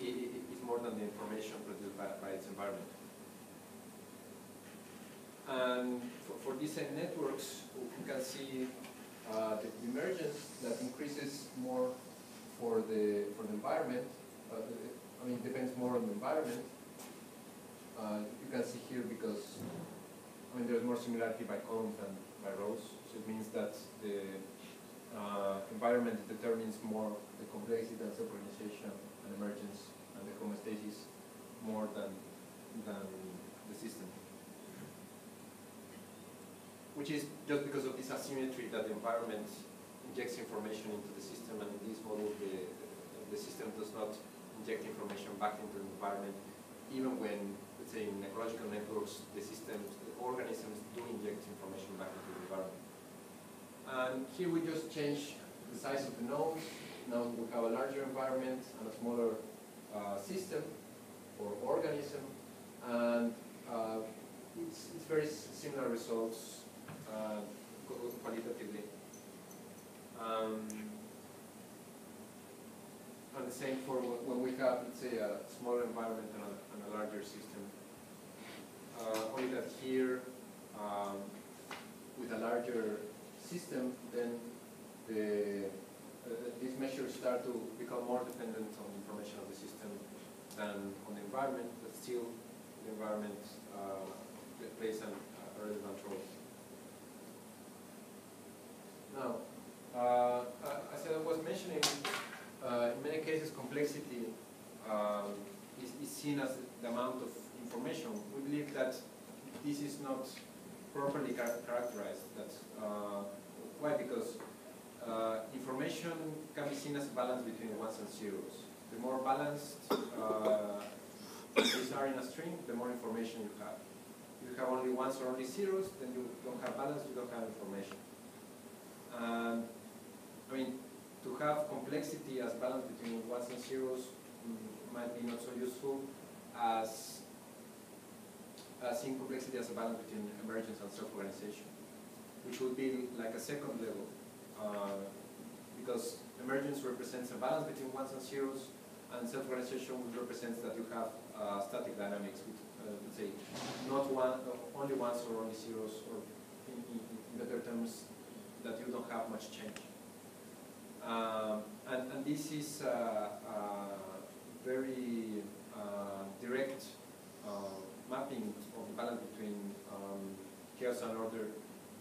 is more than the information produced by, by its environment. And for, for these networks, we can see uh, the emergence that increases more for the, for the environment, uh, I mean, it depends more on the environment. Uh, you can see here because, I mean, there's more similarity by columns than by rows. So it means that the uh, environment determines more the complexity and self-organization and emergence and the homeostasis more than, than the system. Which is just because of this asymmetry that the environment injects information into the system and in this model the, the system does not inject information back into the environment even when, let's say, in ecological networks, the systems, the organisms do inject information back into the environment. And here we just change the size of the nodes. Now we have a larger environment and a smaller uh, system or organism. And uh, it's, it's very similar results uh, qualitatively. Um, and the same for wh- when we have, let's say, a smaller environment and a, and a larger system. Uh, only that here, um, with a larger system, then the, uh, these measures start to become more dependent on the information of the system than on the environment, but still the environment uh, plays an, a relevant role. Now, uh, uh, as I was mentioning, uh, in many cases complexity um, is, is seen as the amount of information. We believe that this is not properly char- characterized. That, uh, why? Because uh, information can be seen as a balance between ones and zeros. The more balanced uh, these are in a string, the more information you have. If you have only ones or only zeros, then you don't have balance, you don't have information. And I mean, to have complexity as balance between ones and zeros mm, might be not so useful as seeing complexity as a balance between emergence and self-organization, which would be like a second level, uh, because emergence represents a balance between ones and zeros, and self-organization represents that you have uh, static dynamics with, uh, let's say, not one, only ones or only zeros, or in, in, in better terms, that you don't have much change. Um, and, and this is very uh, direct uh, mapping of the balance between um, chaos and order,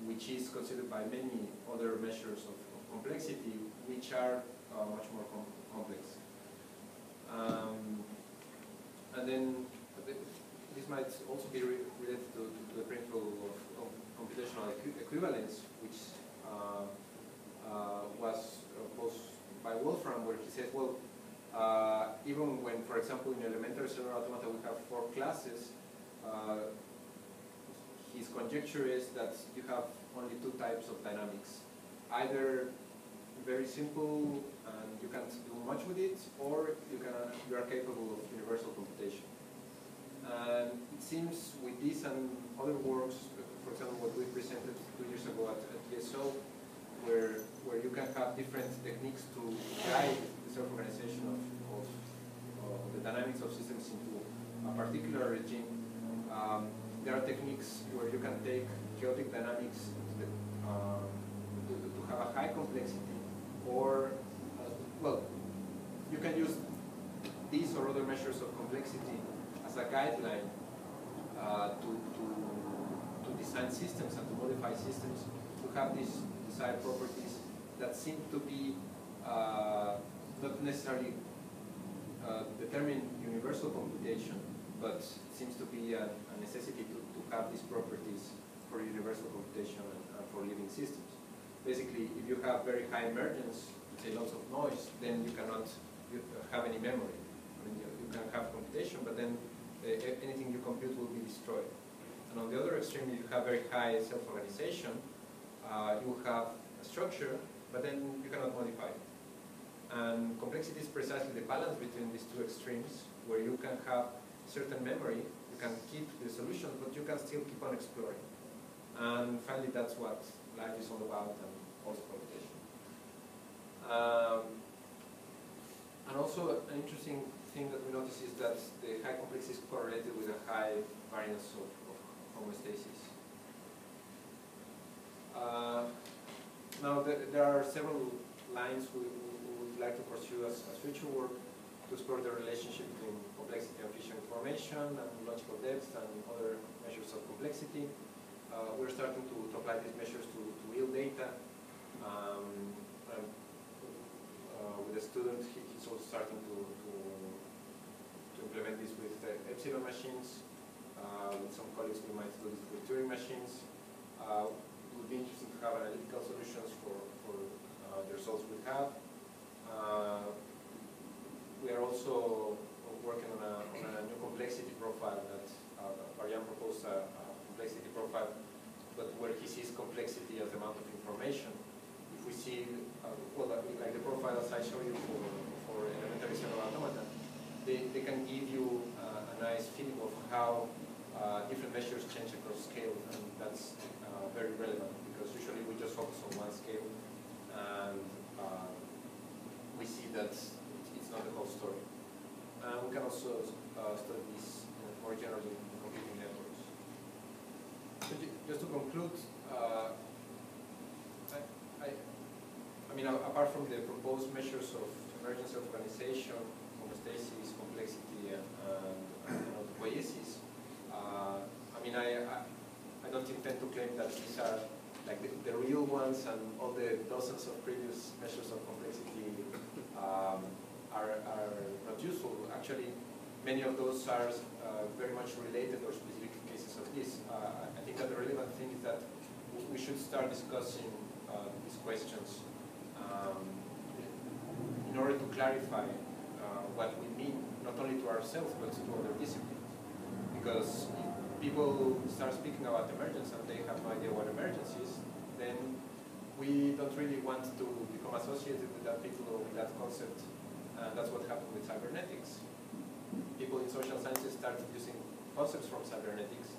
which is considered by many other measures of, of complexity, which are uh, much more com complex. Um, and then this might also be re related to, to, the principle of, of computational equi equivalence, was proposed by Wolfram, where he says, well, uh, even when, for example, in elementary cellular automata we have four classes, uh, his conjecture is that you have only two types of dynamics. Either very simple and you can't do much with it, or you, can, you are capable of universal computation. And it seems with this and other works, for example, what we presented two years ago at, at GSO, where, where you can have different techniques to guide the self-organization of, of, the dynamics of systems into a particular regime. Um, there are techniques where you can take chaotic dynamics into the, um, to, to have a high complexity, or, uh, well, you can use these or other measures of complexity as a guideline uh, to, to, to design systems and to modify systems to have these desired properties that seem to be uh, not necessarily uh, determine universal computation, but seems to be a, a necessity to, to have these properties for universal computation and, and for living systems. Basically, if you have very high emergence, say lots of noise, then you cannot you have any memory. I mean, you, you can have computation, but then uh, anything you compute will be destroyed. And on the other extreme, if you have very high self-organization, uh, you have a structure, but then you cannot modify it. And complexity is precisely the balance between these two extremes, where you can have certain memory, you can keep the solution, but you can still keep on exploring. And finally, that's what life is all about, and also computation. Um, and also, an interesting thing that we notice is that the high complexity is correlated with a high variance of homeostasis. Uh, now, the, there are several lines we, we, would like to pursue as, as future work to explore the relationship between complexity and Fisher information and logical depth and other measures of complexity. Uh, we're starting to, to apply these measures to, to yield data. Um, and, uh, with a student, he, he's also starting to, to, to implement this with epsilon machines. Uh, with some colleagues, we might do this with Turing machines. Uh, would be interesting to have analytical solutions for, for uh, the results we have. Uh, we are also working on a, on a new complexity profile that uh, proposed a, a complexity profile, but where he sees complexity as the amount of information. If we see, uh, well, like the profile as I showed you for, for elementary cellular automata, they, they can give you uh, a nice feeling of how uh, different measures change across scale, and that's uh, very relevant because usually we just focus on one scale, and uh, we see that it's not the whole story. Uh, we can also uh, study this more generally in computing networks. So just to conclude, uh, I, I, I mean, apart from the proposed measures of emergence of organization, homeostasis, complexity, and, and, and uh, I mean, I, I, I don't intend to claim that these are like the, the real ones and all the dozens of previous measures of complexity um, are, are not useful. Actually, many of those are uh, very much related or specific cases of this. Uh, I think that the relevant thing is that we should start discussing uh, these questions um, in order to clarify uh, what we mean, not only to ourselves, but to other disciplines. Because people start speaking about emergence and they have no idea what emergence is, then we don't really want to become associated with that people or with that concept. And that's what happened with cybernetics. People in social sciences started using concepts from cybernetics,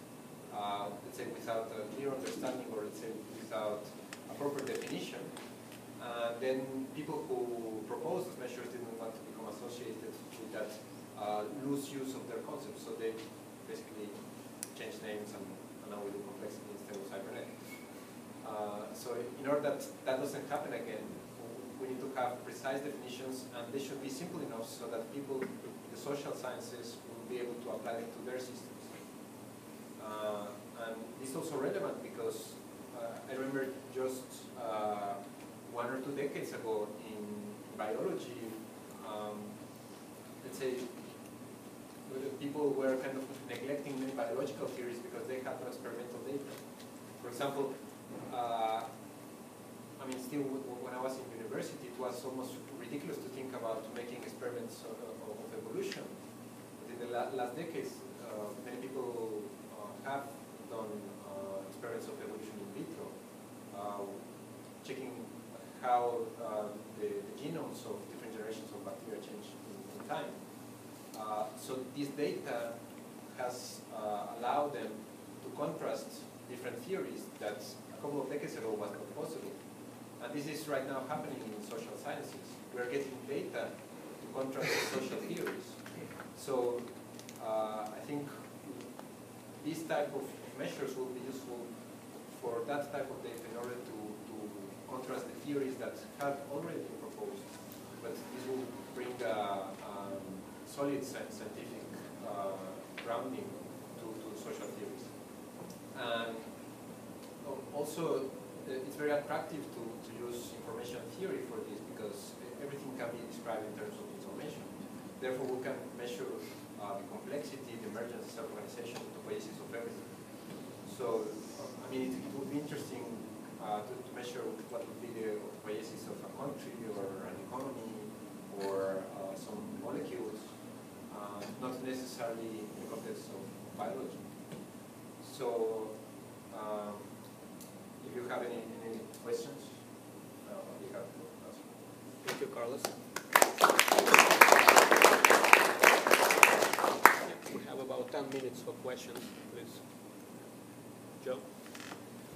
uh, let's say without a clear understanding or let's say without a proper definition. And then people who proposed those measures didn't want to become associated with that uh, loose use of their concepts, so they basically changed names and, and now we do complexity instead of cybernetics. Uh, so in order that that doesn't happen again, we need to have precise definitions and they should be simple enough so that people in the social sciences will be able to apply them to their systems. Uh, and it's also relevant because uh, I remember just uh, one or two decades ago in biology, um, let's say people were kind of neglecting many biological theories because they had no experimental data. For example, uh, I mean, still when I was in university, it was almost ridiculous to think about making experiments of, of of evolution. But in the la- last decades, uh, many people uh, have done uh, experiments of evolution in vitro, uh, checking how uh, the, the genomes of different generations of bacteria change in, in time. Uh, so this data has uh, allowed them to contrast different theories that a couple of decades ago was not possible. And this is right now happening in social sciences. We're getting data to contrast social theories. So uh, I think these type of measures will be useful for that type of data in order to, to contrast the theories that have already been proposed. But this will bring a um, solid scientific uh, grounding to, to social theories. And also, uh, it's very attractive to, to use information theory for this because everything can be described in terms of information. Therefore, we can measure uh, the complexity, the emergence, self-organization, the basis of everything. So, I mean, it, it would be interesting uh, to, to measure what would be the basis of a country or an economy or uh, some molecules, uh, not necessarily in the context of biology. So, um, if you have any, any questions, uh, I'll be happy to answer. Thank you, Carlos. We have about 10 minutes for questions, please. Joe?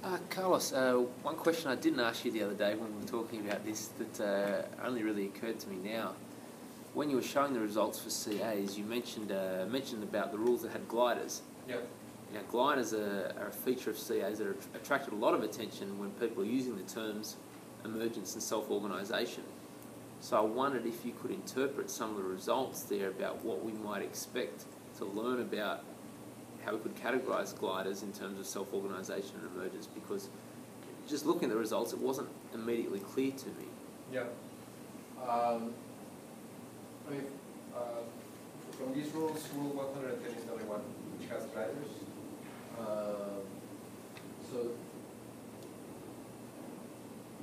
Uh, Carlos, uh, one question I didn't ask you the other day when we were talking about this that uh, only really occurred to me now. When you were showing the results for CAs, you mentioned uh, mentioned about the rules that had gliders. Yeah. Now, gliders are, are a feature of CAs that have attracted a lot of attention when people are using the terms emergence and self-organisation. So I wondered if you could interpret some of the results there about what we might expect to learn about how we could categorise gliders in terms of self-organisation and emergence, because just looking at the results, it wasn't immediately clear to me. Yeah. Um, Uh, from these rules, rule one hundred and ten is the only one which has gliders. Um, so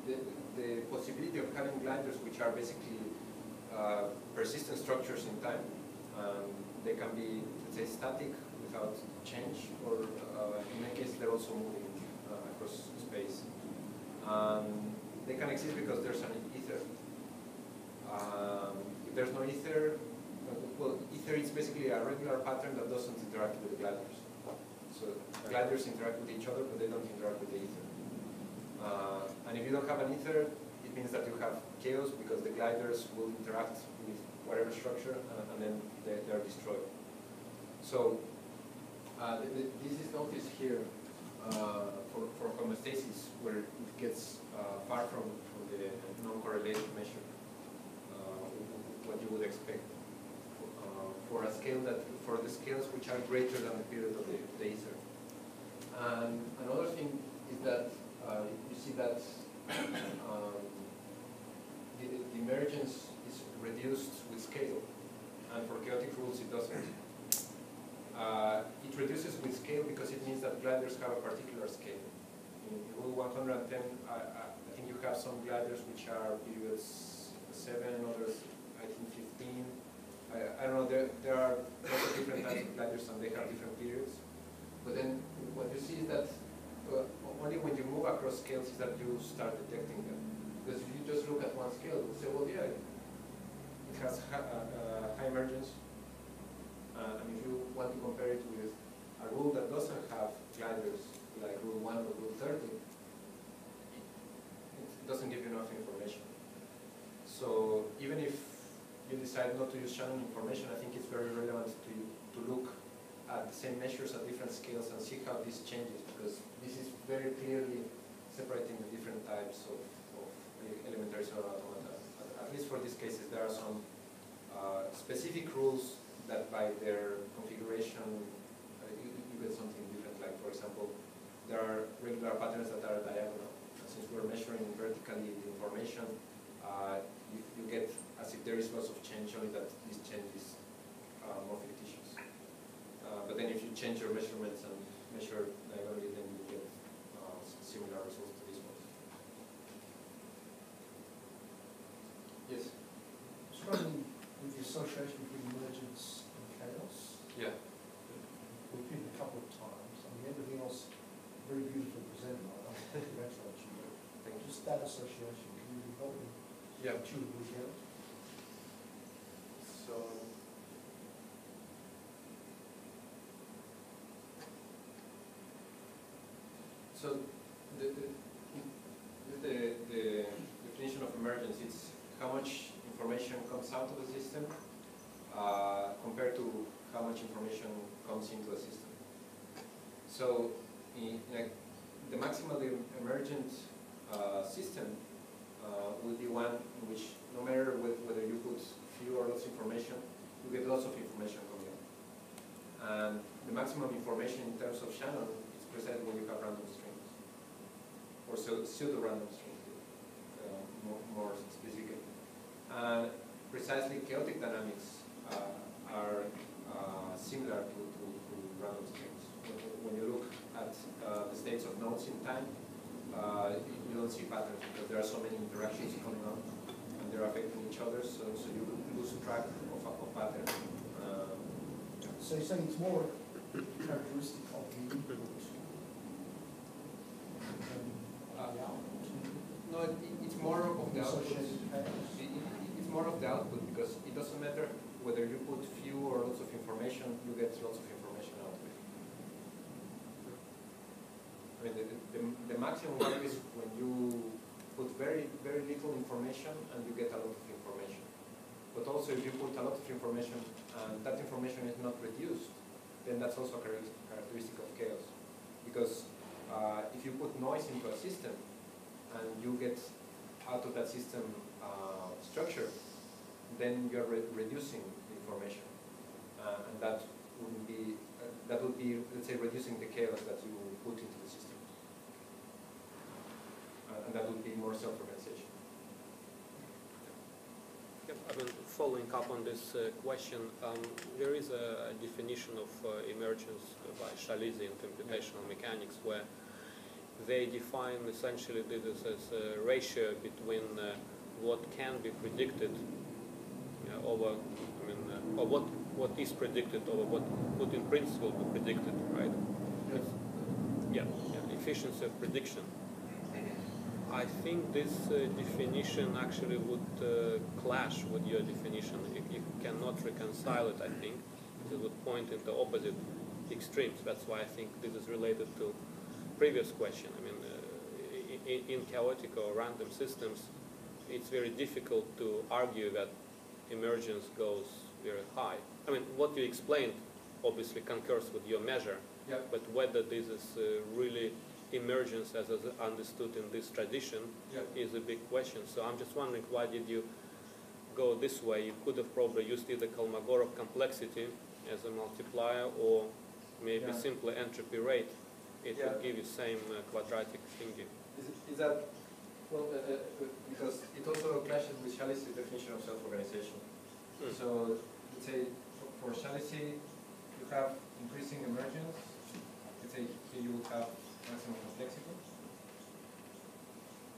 the, the possibility of having gliders which are basically uh, persistent structures in time, um, they can be, let's say, static without change, or uh, in many cases they're also moving uh, across space. Um, they can exist because there's an ether. Um, there's no ether, well, ether is basically a regular pattern that doesn't interact with the gliders. So gliders interact with each other, but they don't interact with the ether. Uh, and if you don't have an ether, it means that you have chaos because the gliders will interact with whatever structure uh, and then they, they are destroyed. So uh, th th this is noticed here uh, for, for homeostasis where it gets uh, far from, from the non-correlated measure, what you would expect uh, for a scale that, for the scales which are greater than the period of the, laser. And another thing is that uh, you see that um, the, the emergence is reduced with scale, and for chaotic rules it doesn't. Uh, it reduces with scale because it means that gliders have a particular scale. In rule 110, I, I, think you have some gliders which are periods 7, others I think 15. I, I don't know, there, there are lots of different types of gliders and they have different periods. But then what you see is that uh, only when you move across scales is that you start detecting them. Because if you just look at one scale, you say, well, yeah, it has ha uh, uh, high emergence. Uh, and if you want to compare it with a rule that doesn't have gliders, like rule 1 or rule 30, it, it doesn't give you enough information. So even if you decide not to use Shannon information, I think it's very relevant to, to look at the same measures at different scales and see how this changes, because this is very clearly separating the different types of, of elementary cellular automata. At, at least for these cases, there are some uh, specific rules that by their configuration, uh, you, you get something different. Like, for example, there are regular patterns that are diagonal. And since we're measuring vertically the information, uh, you, you get as if there is lots of change, only that this change is uh, more fictitious. Uh, but then if you change your measurements and measure diagonally, then you get uh, similar results to this one. Yes? Struggling with the association between emergence and chaos. Yeah. We've been a couple of times. I mean, everything else very beautifully presented. I I congratulate you. Thank But you. just that association, can you help me Yeah. intuitively get it? So. So the, the, the, the definition of emergence is how much information comes out of the system uh, compared to how much information comes into a system. So in, in a, the maximally emergent uh, system uh, will be one in which no matter whe- whether you put few or lots of information, you get lots of information coming out. And the maximum information in terms of Shannon is presented when you have random strings, or pseudo- pseudo-random strings, uh, more, more specifically. And precisely chaotic dynamics uh, are uh, similar to, to, to random strings. When- you look at uh, the states of nodes in time, uh, you don't see patterns because there are so many interactions going on and they're affecting each other, so, so you lose track of, of patterns. Um, So you're saying it's more characteristic of the input than Uh, the output? No, it, it's more of the output. Associated chaos? It- it- It's more of the output because it doesn't matter whether you put few or lots of information, you get lots of information out of it. I mean, the, the, the maximum value is when you put very, very little information and you get a lot of information. But also if you put a lot of information and that information is not reduced, then that's also a characteristic of chaos. Because uh, if you put noise into a system and you get out of that system uh, structure, then you're re reducing the information. Uh, and that wouldn't be, uh, that would be, let's say, reducing the chaos that you put into the system. Uh, and that would be more self-organization. Yep, I mean, following up on this uh, question, um, there is a definition of uh, emergence by Shalizi in computational mechanics where they define essentially this as a ratio between uh, what can be predicted uh, over, I mean, uh, or what, what is predicted over what would in principle be predicted, right? It's- Yeah, yeah, efficiency of prediction. I think this uh, definition actually would uh, clash with your definition. You, you cannot reconcile it, I think. It would point into opposite extremes. That's why I think this is related to previous question. I mean, uh, in, in chaotic or random systems, it's very difficult to argue that emergence goes very high. I mean, what you explained obviously concurs with your measure, Yeah. but whether this is uh, really emergence as is understood in this tradition Yeah. is a big question. So I'm just wondering why did you go this way? You could have probably used either Kolmogorov complexity as a multiplier or maybe Yeah. simply entropy rate. It Yeah. would give you same uh, quadratic thinking. Is, is that, well, uh, uh, because it also clashes with Shalizi's definition of self-organization. Hmm. So, let's say, for, for Shalizi, you have increasing emergence, let's say here you will have maximum complexity,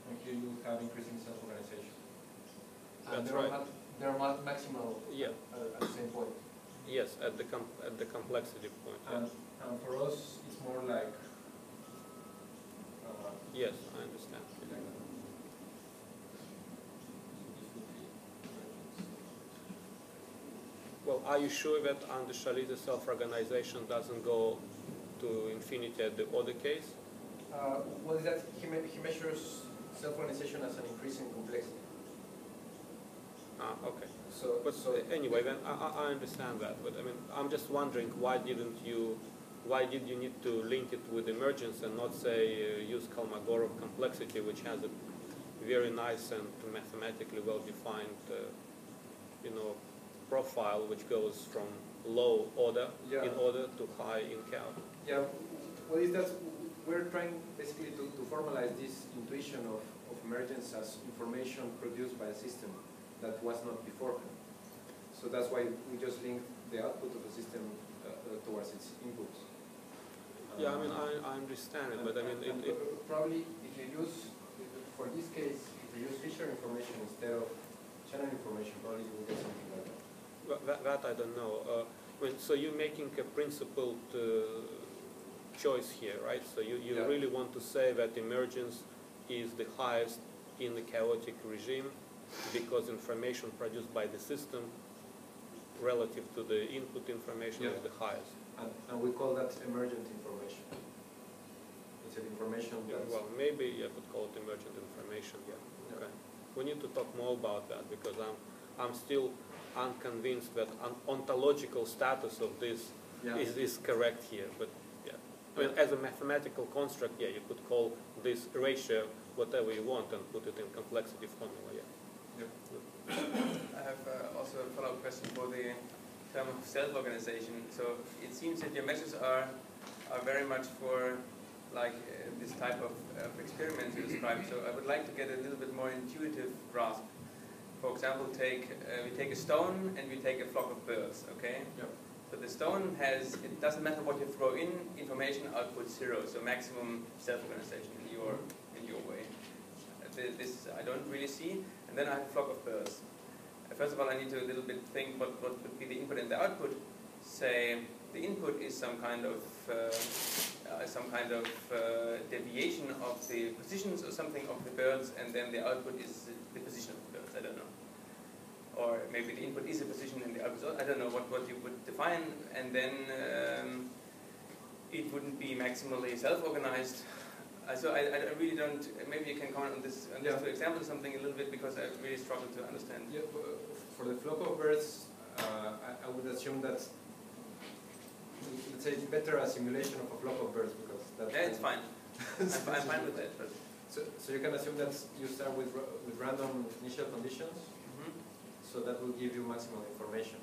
and here you will have increasing self-organization. That's And they're right. They're ma- maximal Yeah, uh, at the same point. yes, at the at the complexity point. yeah. And, and for us, it's more like, Yes, I understand. like that. This would be emergence. Well, are you sure that under Shalizi's self-organization doesn't go to infinity at the other case? Uh, Well, is that he me- he measures self-organization as an increasing complexity. Ah, okay. So, But so, anyway, then I, I I understand that, but I mean, I'm just wondering why didn't you, why did you need to link it with emergence and not say uh, use Kolmogorov complexity, which has a very nice and mathematically well-defined, uh, you know, profile which goes from low order Yeah. in order to high in count. yeah, well, is that, we're trying basically to, to formalize this intuition of, of emergence as information produced by a system that was not beforehand. So that's why we just link the output of a system uh, uh, towards its inputs. Yeah, I mean, I, I understand it, but I mean, it, it, Probably if you use, for this case, if you use Fisher information instead of Shannon information, probably you will get something like that. That, that- that I don't know. Uh, I mean, so you're making a principled uh, choice here, right? So you, you Yeah. really want to say that emergence is the highest in the chaotic regime because information produced by the system relative to the input information is the highest. And, and we call that emergent information. It's an information Yeah, that's, well, maybe I could call it emergent information, yeah. Yeah. Okay. We need to talk more about that because I'm, I'm still unconvinced that an ontological status of this yeah. is, is correct here, but yeah. I mean, as a mathematical construct, yeah, you could call this ratio whatever you want and put it in complexity formula, yeah. I have uh, also a follow-up question for the term of self-organization. So it seems that your measures are are very much for like uh, this type of, of experiments you described. So I would like to get a little bit more intuitive grasp. For example, take uh, we take a stone and we take a flock of birds. Okay. Yeah. So the stone has it doesn't matter what you throw in, information output zero. So maximum self-organization in your in your way. Uh, This I don't really see. And then I have a flock of birds. Uh, First of all, I need to a little bit think what, what would be the input and the output. Say the input is some kind of uh, uh, some kind of uh, deviation of the positions or something of the birds, and then the output is the position of the birds. I don't know. Or maybe the input is a position and the output. I don't know what, what you would define, and then um, it wouldn't be maximally self-organized. Uh, so I, I really don't. Maybe you can comment on this on Yeah. this example something a little bit because I really struggle to understand. Yeah, for- for the flock of birds, uh, I, I would assume that, let's say it's better a simulation of a flock of birds because that's Yeah, it's fine. I'm, I'm fine with that. But So, so you can assume that you start with, with random initial conditions, Mhm. so that will give you maximal information.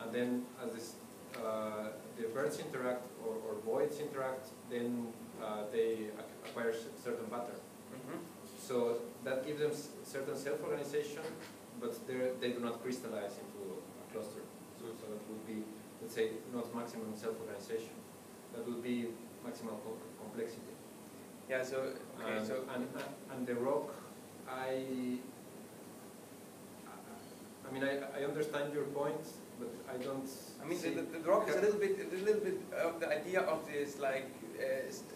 And then as this, uh, the birds interact or, or boids interact, then uh, they acquire certain pattern. Mhm. So that gives them certain self-organization, but they do not crystallize into a cluster. So, so that would be, let's say, not maximum self-organization. That would be maximal co- complexity. Yeah, so, okay, And, so, and, and the rock, I, I- mean, I, I understand your point, but I don't. I mean, the, the, rock is a little bit, a little bit of the idea of this like uh,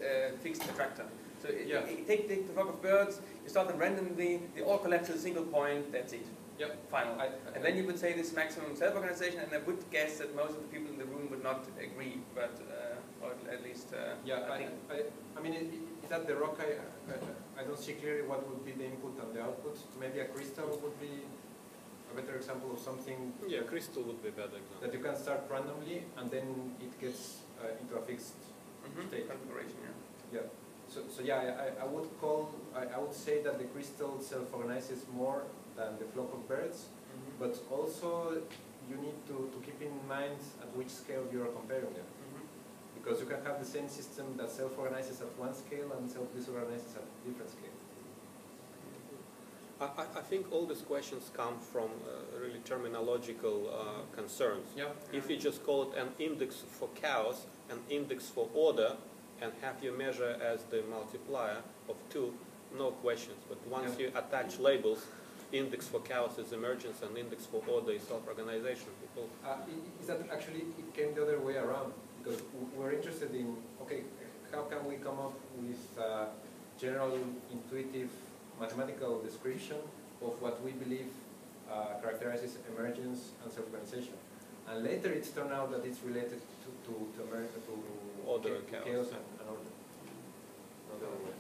uh, fixed attractor. So it, Yeah. it- take, take the flock of birds, you start them randomly, they all collapse to a single point, that's it. Yep. Final. I- and then you would say this maximum self-organization, and I would guess that most of the people in the room would not agree, but, uh, or at least, uh, Yeah, I I, think. I, I mean, it- it- is that the rock, I, I, I don't see clearly what would be the input and the output. Maybe a crystal would be a better example of something Yeah, crystal would be a better example. that you can start randomly and then it gets uh, into a fixed Mhm, State. configuration, yeah. Yeah, so, so yeah, I, I- I would call, I, I would say that the crystal self-organizes more than the flock of birds, Mhm. but also you need to, to keep in mind at which scale you are comparing them. Mhm. Because you can have the same system that self-organizes at one scale and self-disorganizes at a different scale. I, I- I think all these questions come from uh, really terminological uh, concerns. Yeah. If you just call it an index for chaos, an index for order, and have your measure as the multiplier of two, no questions. But once Yeah. you attach labels, index for chaos is emergence and index for order is self-organization. People, Uh, is that actually it came the other way around? Because we're interested in, okay, how can we come up with a general intuitive mathematical description of what we believe uh, characterizes emergence and self-organization? And later it's turned out that it's related to, to, to, emer- to Order cha- and to chaos. chaos and, and order. Not the other way.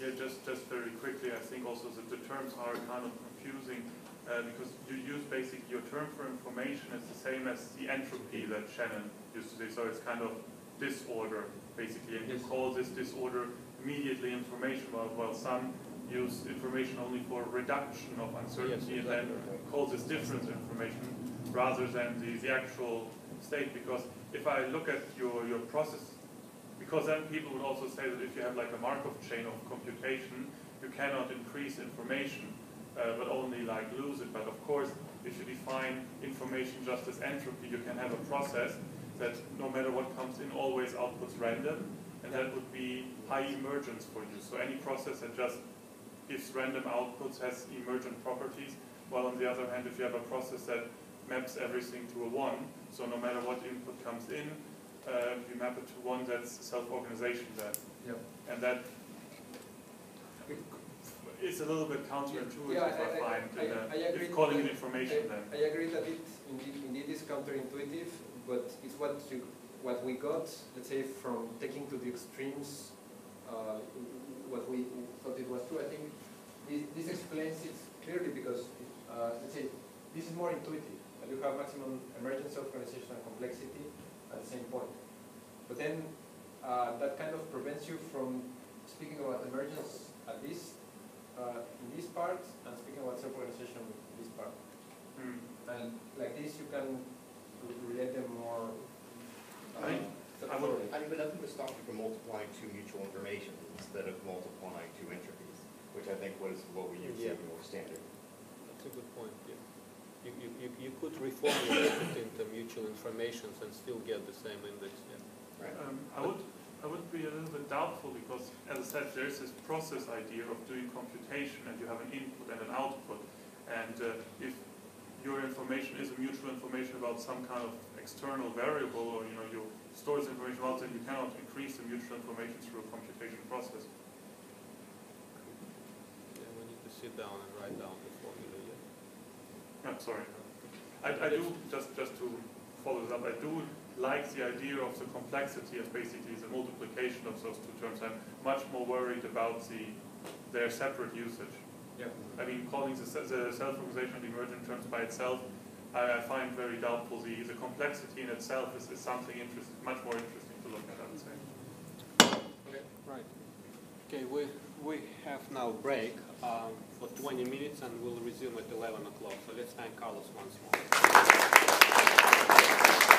Yeah, just, just very quickly, I think also that the terms are kind of confusing uh, because you use basically your term for information is the same as the entropy that Shannon used to say. So it's kind of disorder basically, and you Yes. call this disorder immediately information. While, while some use information only for reduction of uncertainty, Yes, and then exactly. calls this difference information rather than the, the actual state. Because if I look at your, your process because then people would also say that if you have like a Markov chain of computation, you cannot increase information, uh, but only like lose it. But of course, if you define information just as entropy, you can have a process that no matter what comes in always outputs random, and that would be high emergence for you. So any process that just gives random outputs has emergent properties, while on the other hand, if you have a process that maps everything to a one, so no matter what input comes in, uh, you map it to one that's self-organization then. Yeah. And that is a little bit counterintuitive, Yeah, I find, I, in, uh, I agree. calling it that- information I, then. I agree that it indeed, indeed is counterintuitive, but it's what you, what we got, let's say, from taking to the extremes, uh, what we thought it was true. I think this, this explains it clearly because, uh, let's say, this is more intuitive. that You have maximum emergence, self-organization, and complexity at the same point. But then uh, that kind of prevents you from speaking about emergence at this, uh, in this part, and speaking about self-organization in this part. Hmm. And like this, you can relate them more. uh, I- I would- I mean, but nothing would stop you from multiplying two mutual information instead of multiplying two entropies, which I think was what we use Yeah. in more standard. that's a good point, yeah. You, you, you, you could reformulate it into mutual informations and still get the same index, yeah. Right. Um, I would, I would be a little bit doubtful because, as I said, there's this process idea of doing computation and you have an input and an output. And uh, if your information is a mutual information about some kind of external variable or, you know, you store this information out, then you cannot increase the mutual information through a computation process. Yeah, we need to sit down and write down the formula, yeah. I'm sorry. I, I do, just, just to follow this up, I do like the idea of the complexity as basically the multiplication of those two terms. I'm much more worried about the, their separate usage. Yeah. I mean, calling the, the self-organization of the emergent terms by itself, I, I find very doubtful. The, the complexity in itself is, is something interest, much more interesting to look at, I would say. Okay, right. Okay, we, we have now break um, for 20 minutes and we'll resume at 11 o'clock. So let's thank Carlos once more.